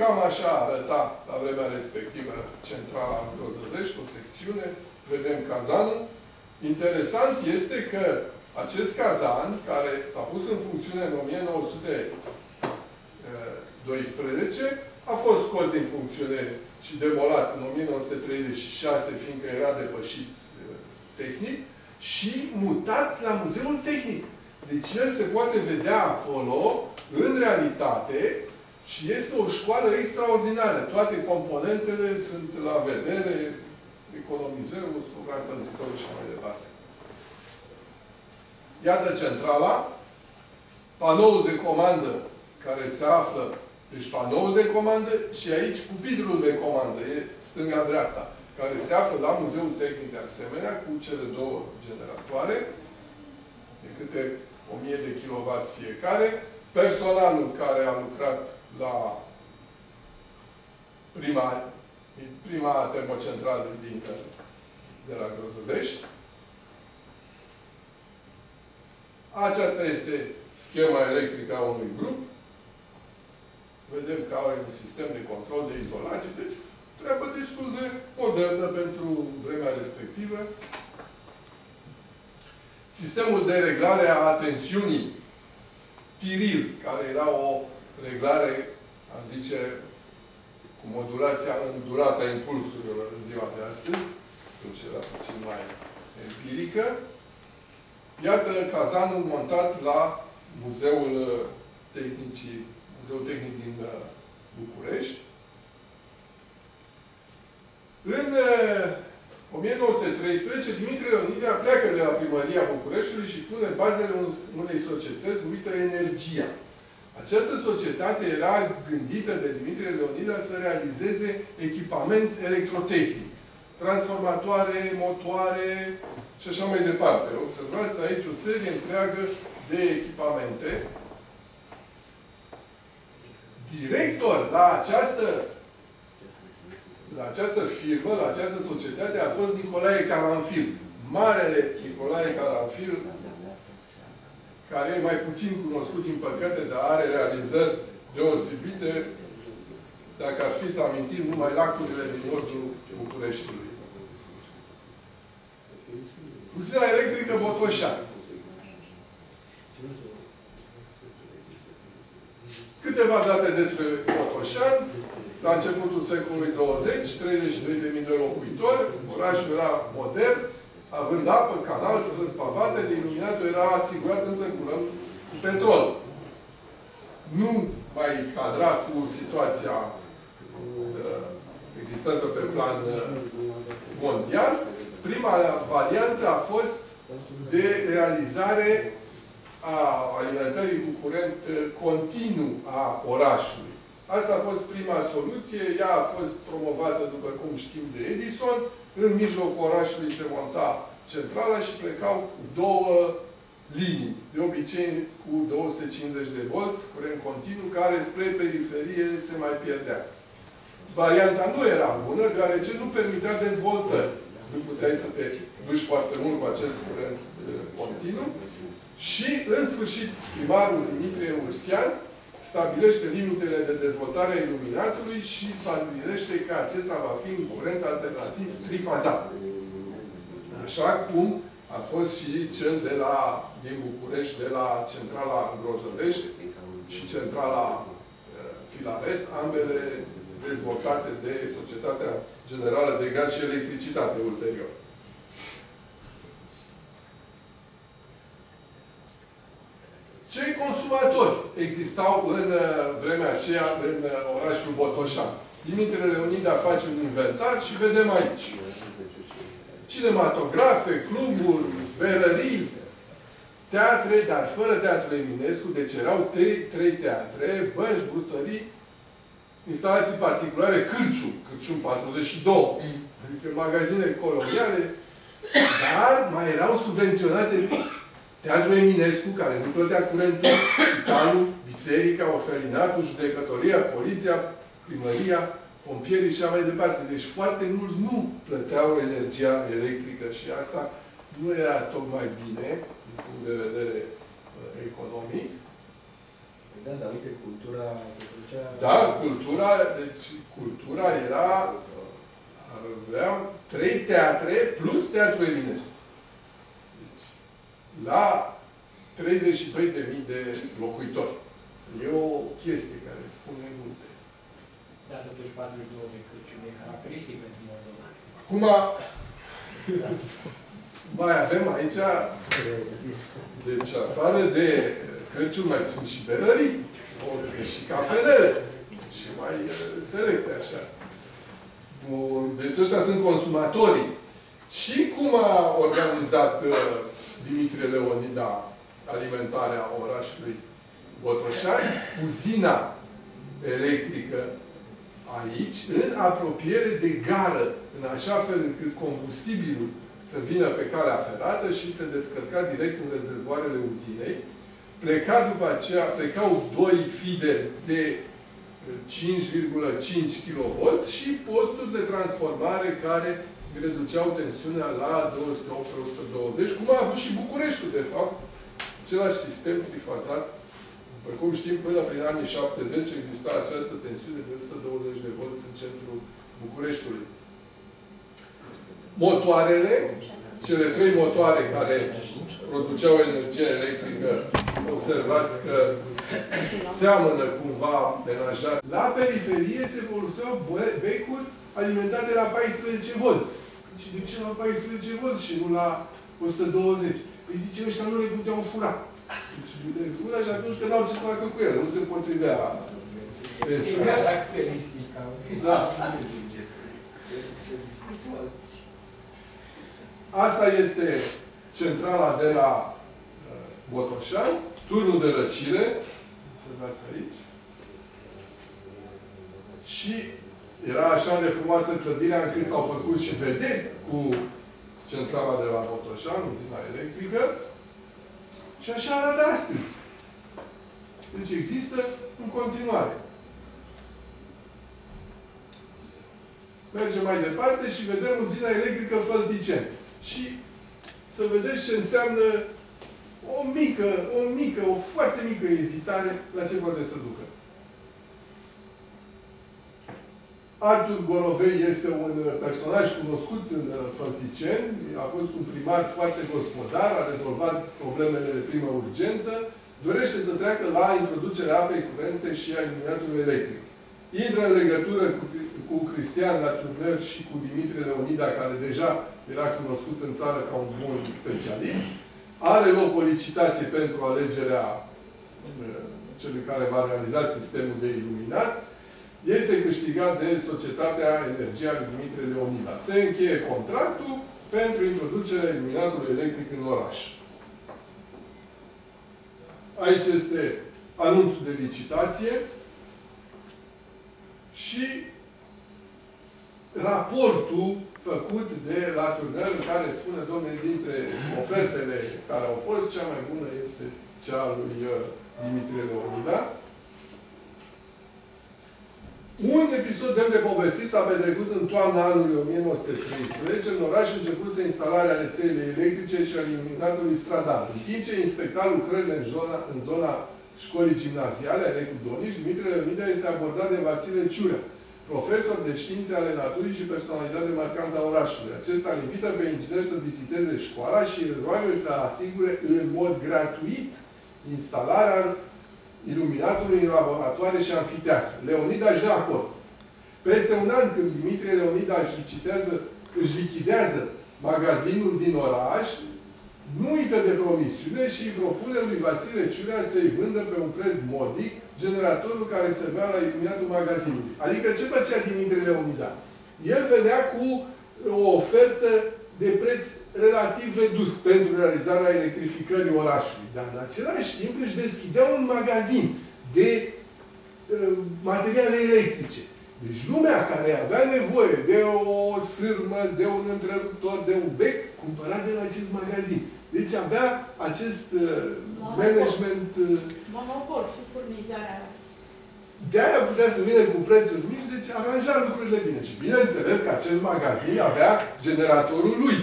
Cam așa arăta la vremea respectivă centrala Grozăvești, o secțiune, vedem cazanul. Interesant este că acest cazan, care s-a pus în funcțiune în 1912, a fost scos din funcțiune și demolat în 1936, fiindcă era depășit uh, tehnic, și mutat la Muzeul Tehnic. Deci el se poate vedea acolo, în realitate, și este o școală extraordinară. Toate componentele sunt la vedere, economizărul, supraîncălzitorul și mai departe. Iată centrala, panoul de comandă care se află deci panoul de comandă și aici pupitrul de comandă, e stânga-dreapta, care se află la Muzeul Tehnic de asemenea, cu cele două generatoare, de câte 1000 de kW fiecare. Personalul care a lucrat la prima, prima termocentrală din, de la Grozăvești. Aceasta este schema electrică a unui grup. Vedem că au un sistem de control de izolație, deci treabă destul de modernă pentru vremea respectivă. Sistemul de reglare a tensiunii tiril, care era o reglare, am zice, cu modulația în durata impulsurilor în ziua de astăzi, deci era puțin mai empirică. Iată cazanul montat la Muzeul Tehnicii Muzeul Tehnic din uh, București. În 1913, uh, Dimitrie Leonidea pleacă de la primăria Bucureștiului și pune bazele unei societăți numită Energia. Această societate era gândită de Dimitrie Leonida să realizeze echipament electrotehnic. Transformatoare, motoare și așa mai departe. Observați aici o serie întreagă de echipamente director la această, la această firmă, la această societate, a fost Nicolae Caranfil. Marele Nicolae Caranfil, care e mai puțin cunoscut, din păcate, dar are realizări deosebite, dacă ar fi să amintim numai lacurile din nordul Bucureștiului. Fuzila electrică Botoșani. Câteva date despre Botoșan. La începutul secolului 20, 33.000 de locuitori, orașul era modern, având apă, canal, străzi pavate, de iluminatul era asigurat însă cu petrol. Nu mai cadra cu situația uh, existentă pe plan uh, mondial. Prima variantă a fost de realizare a alimentării cu curent continuu a orașului. Asta a fost prima soluție, ea a fost promovată, după cum știm, de Edison. În mijlocul orașului se monta centrala și plecau două linii, de obicei cu 250 de volți, curent continuu, care spre periferie se mai pierdea. Varianta nu era bună, deoarece nu permitea dezvoltări. Nu puteai să te duci foarte mult cu acest curent uh, continuu. Și, în sfârșit, primarul Dimitrie Ursian stabilește limitele de dezvoltare a iluminatului și stabilește că acesta va fi un curent alternativ trifazat. Așa cum a fost și cel de la, din București, de la centrala Grozăvești și centrala uh, Filaret, ambele dezvoltate de Societatea Generală de Gaz și Electricitate ulterior. Cei consumatori existau în uh, vremea aceea în uh, orașul Botoșan. Dimitre Leonida face un inventar și vedem aici. Cinematografe, cluburi, berării, teatre, dar fără teatru Eminescu, deci erau trei, trei teatre, bănci, brutării, instalații particulare, Cârciu, Cârciu 42, mm. adică magazine coloniale, dar mai erau subvenționate Teatrul Eminescu, care nu plătea curentul, spitalul, biserica, oferinatul, judecătoria, poliția, primăria, pompierii și așa mai departe. Deci foarte mulți nu plăteau energia electrică și asta nu era tocmai bine, din punct de vedere uh, economic. Da, dar uite, cultura se făcea... Da, cultura, deci cultura era, vreau, trei teatre plus teatrul Eminescu la 32.000 de locuitori. E o chestie care spune multe. Da, totuși 42 de Crăciun e caracteristic pentru Moldova. Acum, mai avem aici, deci afară de Crăciun mai sunt și berării, și cafenele, și mai uh, selecte așa. Bun, deci ăștia sunt consumatorii. Și cum a organizat uh, Dimitrie Leonida, alimentarea orașului Botoșani, uzina electrică aici, în apropiere de gară, în așa fel încât combustibilul să vină pe calea ferată și se descărca direct în rezervoarele uzinei. Pleca după aceea, plecau doi fideri de 5,5 kV și posturi de transformare care reduceau tensiunea la 208-120, cum a avut și Bucureștiul, de fapt, același sistem trifazat. După cum știm, până prin anii 70 exista această tensiune de 120 de volți în centrul Bucureștiului. Motoarele, cele trei motoare care produceau energie electrică, observați că seamănă cumva menajat. La periferie se foloseau becuri alimentate la 14 volți. Și de ce la 14 volți și nu la 120? Păi zice, ăștia nu le puteau fura. Deci le fura și atunci că n-au ce să facă cu ele. Nu se potrivea. Da. Asta este centrala de la uh, Botoșani, turnul de răcire, să dați aici, și era așa de frumoasă clădirea încât s-au făcut și vederi cu centrala de la Botoșan, uzina electrică. Și așa arată astăzi. Deci există în continuare. Mergem mai departe și vedem uzina electrică Fălticeni. Și să vedeți ce înseamnă o mică, o mică, o foarte mică ezitare la ce poate să ducă. Artur Gorovei este un personaj cunoscut în uh, Fălticeni, a fost un primar foarte gospodar, a rezolvat problemele de primă urgență, dorește să treacă la introducerea apei curente și a iluminatului electric. Intră în legătură cu, cu Cristian Laturnăr și cu Dimitrie Leonida, care deja era cunoscut în țară ca un bun specialist. Are loc o licitație pentru alegerea uh, celui care va realiza sistemul de iluminat este câștigat de Societatea Energia lui Dimitrie Leonida. Se încheie contractul pentru introducerea iluminatului electric în oraș. Aici este anunțul de licitație și raportul făcut de la turnăr în care spune, domnule, dintre ofertele care au fost, cea mai bună este cea lui uh, Dimitrie Leonida. Un episod demn de povestit s-a petrecut în toamna anului 1913. În oraș începuse instalarea rețelei electrice și a iluminatului stradal. În timp ce inspecta lucrările în zona, în zona școlii gimnaziale, Alecu Doniș, Dimitrie Leonida este abordat de Vasile Ciurea, profesor de științe ale naturii și personalitate marcantă a orașului. Acesta îl invită pe inginer să viziteze școala și îl roagă să asigure în mod gratuit instalarea iluminatului în laboratoare și amfiteatre. Leonida își dă acord. Peste un an, când Dimitrie Leonida își, licitează, își lichidează magazinul din oraș, nu uită de promisiune și îi propune lui Vasile Ciurea să-i vândă pe un preț modic generatorul care servea la iluminatul magazinului. Adică ce făcea Dimitrie Leonida? El venea cu o ofertă de preț relativ redus pentru realizarea electrificării orașului. Dar în același timp își deschidea un magazin de uh, materiale electrice. Deci lumea care avea nevoie de o sârmă, de un întreruptor, de un bec, cumpăra de la acest magazin. Deci avea acest uh, management... Uh, Monopol și furnizarea. De-aia putea să vină cu prețuri mici, deci aranja lucrurile bine. Și bineînțeles că acest magazin avea generatorul lui.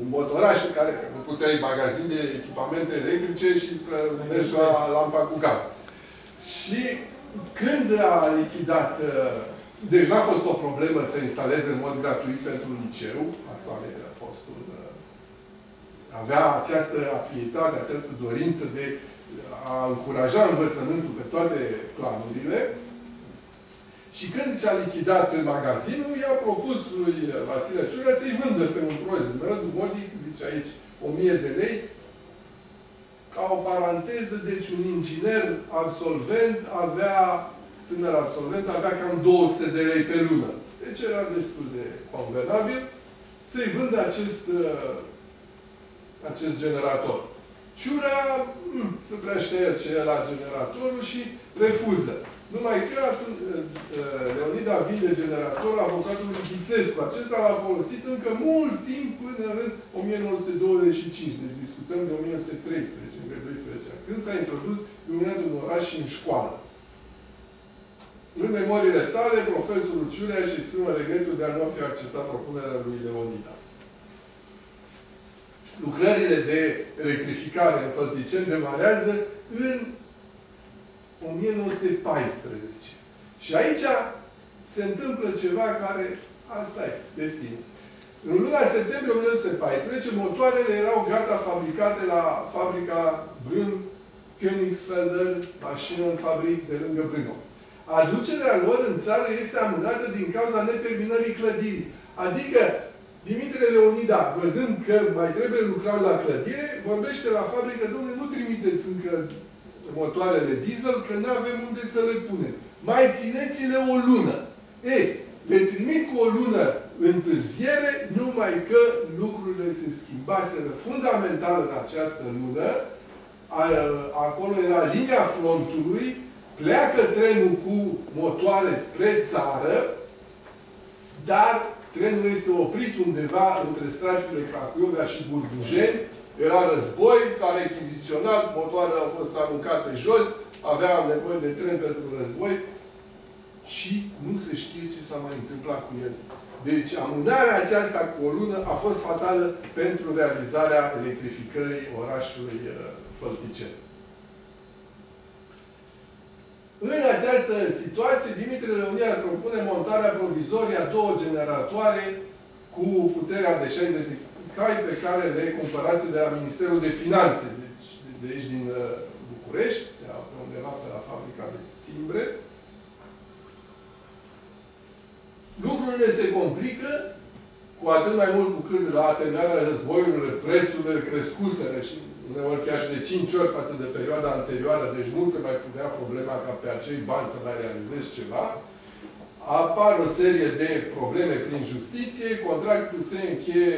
Un motoraș în care nu puteai magazin de echipamente electrice și să mergi la lampa cu gaz. Și când a lichidat, uh, deci n-a fost o problemă să instaleze în mod gratuit pentru liceu, asta a fost un avea această afinitate, această dorință de a încuraja învățământul pe toate planurile. Și când și-a lichidat magazinul, i-a propus lui Vasile Ciurea să-i vândă pe un proiect modic, zice aici, 1000 de lei, ca o paranteză, deci un inginer absolvent avea, tânăr absolvent, avea cam 200 de lei pe lună. Deci era destul de convenabil să-i vândă acest acest generator. Ciura hmm, nu prea știe el ce e la generatorul și refuză. Numai că atunci uh, uh, Leonida vinde generatorul avocatului Ghițescu. Acesta l-a folosit încă mult timp până în 1925. Deci discutăm de 1913, încă 12 ani. Când s-a introdus luminatul în oraș și în școală. În memoriile sale, profesorul Ciurea își exprimă regretul de a nu fi acceptat propunerea lui Leonida lucrările de electrificare în Fălticeni demarează în 1914. Și aici se întâmplă ceva care, asta e, destin. În luna septembrie 1914, motoarele erau gata fabricate la fabrica Brun Königsfelder, mașină în fabric de lângă Brno. Aducerea lor în țară este amânată din cauza neterminării clădirii. Adică Dimitrie Leonida, văzând că mai trebuie lucrat la clădire, vorbește la fabrică, domnule, nu trimiteți încă motoarele diesel, că nu avem unde să le punem. Mai țineți-le o lună. Ei, le trimit cu o lună întârziere, numai că lucrurile se schimbaseră fundamental în această lună. acolo era linia frontului, pleacă trenul cu motoare spre țară, dar Trenul este oprit undeva între strațiile Cracovia și Burdujeni. Era război, s-a rechiziționat, motoarele au fost aruncate jos, avea nevoie de tren pentru război și nu se știe ce s-a mai întâmplat cu el. Deci amânarea aceasta cu o lună a fost fatală pentru realizarea electrificării orașului uh, Fălticeni. În această situație, Dimitrie Leonia propune montarea provizorie a două generatoare cu puterea de 60 de cai pe care le cumpărase de la Ministerul de Finanțe, deci de aici din uh, București, de undeva pe la fabrica de timbre. Lucrurile se complică, cu atât mai mult cu cât la atenuarea războiului prețurile crescuseră și uneori chiar și de 5 ori față de perioada anterioară, deci nu se mai punea problema ca pe acei bani să mai realizezi ceva, apar o serie de probleme prin justiție, contractul se încheie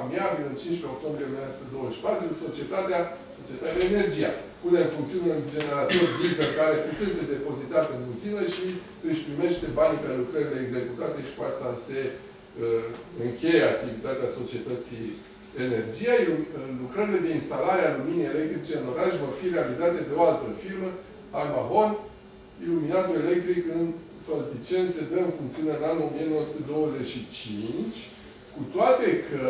amiabil în 15 octombrie 1924, societatea societatea Energia. Pune în funcțiune un generator diesel care fusese depozitat în uzină și își primește banii pe lucrările executate și cu asta se uh, încheie activitatea societății Energia. Lucrările de instalare a luminii electrice în oraș vor fi realizate de o altă firmă, Almahon, iluminatul electric în Fălticeni se dă în funcțiune în anul 1925, cu toate că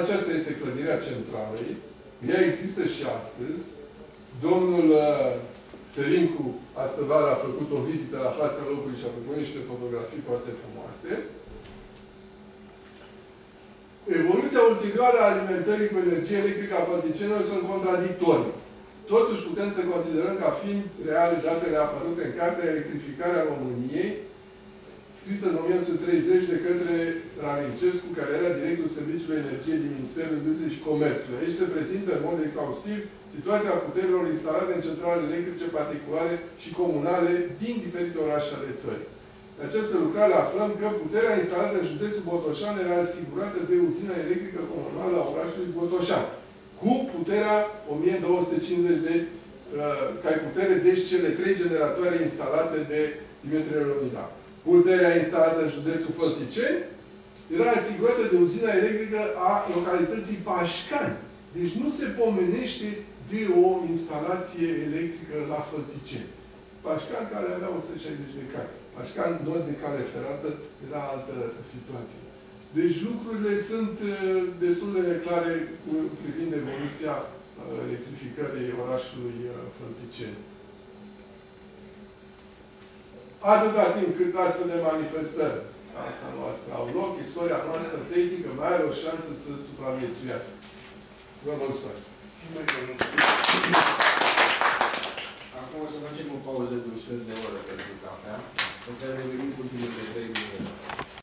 aceasta este clădirea centralei, ea există și astăzi. Domnul uh, Selincu astăvară a făcut o vizită la fața locului și a făcut niște fotografii foarte frumoase. Evoluția ulterioară a alimentării cu energie electrică a fălticenilor sunt contradictorii. Totuși putem să considerăm ca fiind reale datele apărute în Cartea Electrificarea României, scrisă în 1930 de către Rarincescu, care era directorul Serviciului Energie din Ministerul Industriei și Comerțului. Aici se prezintă în mod exhaustiv situația puterilor instalate în centrale electrice particulare și comunale din diferite orașe ale țării. În această lucrare aflăm că puterea instalată în județul Botoșan era asigurată de uzina electrică comunală a orașului Botoșan cu puterea 1250 de uh, cai putere, deci cele trei generatoare instalate de Dimitrie Leonida. Puterea instalată în județul Fălticeni era asigurată de uzina electrică a localității Pașcani. Deci nu se pomenește de o instalație electrică la Fălticeni. Pașcan care avea 160 de cai. Pașcan doar de cale ferată era altă situație. Deci lucrurile sunt uh, destul de neclare privind evoluția uh, electrificării orașului uh, Fălticeni. Atâta timp cât astfel de manifestări asta noastră au loc, istoria noastră tehnică mai are o șansă să supraviețuiască. Vă mulțumesc! Acum o să facem o pauză de un sfert de oră pentru cafea, pe care revenim cu timp de 3 minute.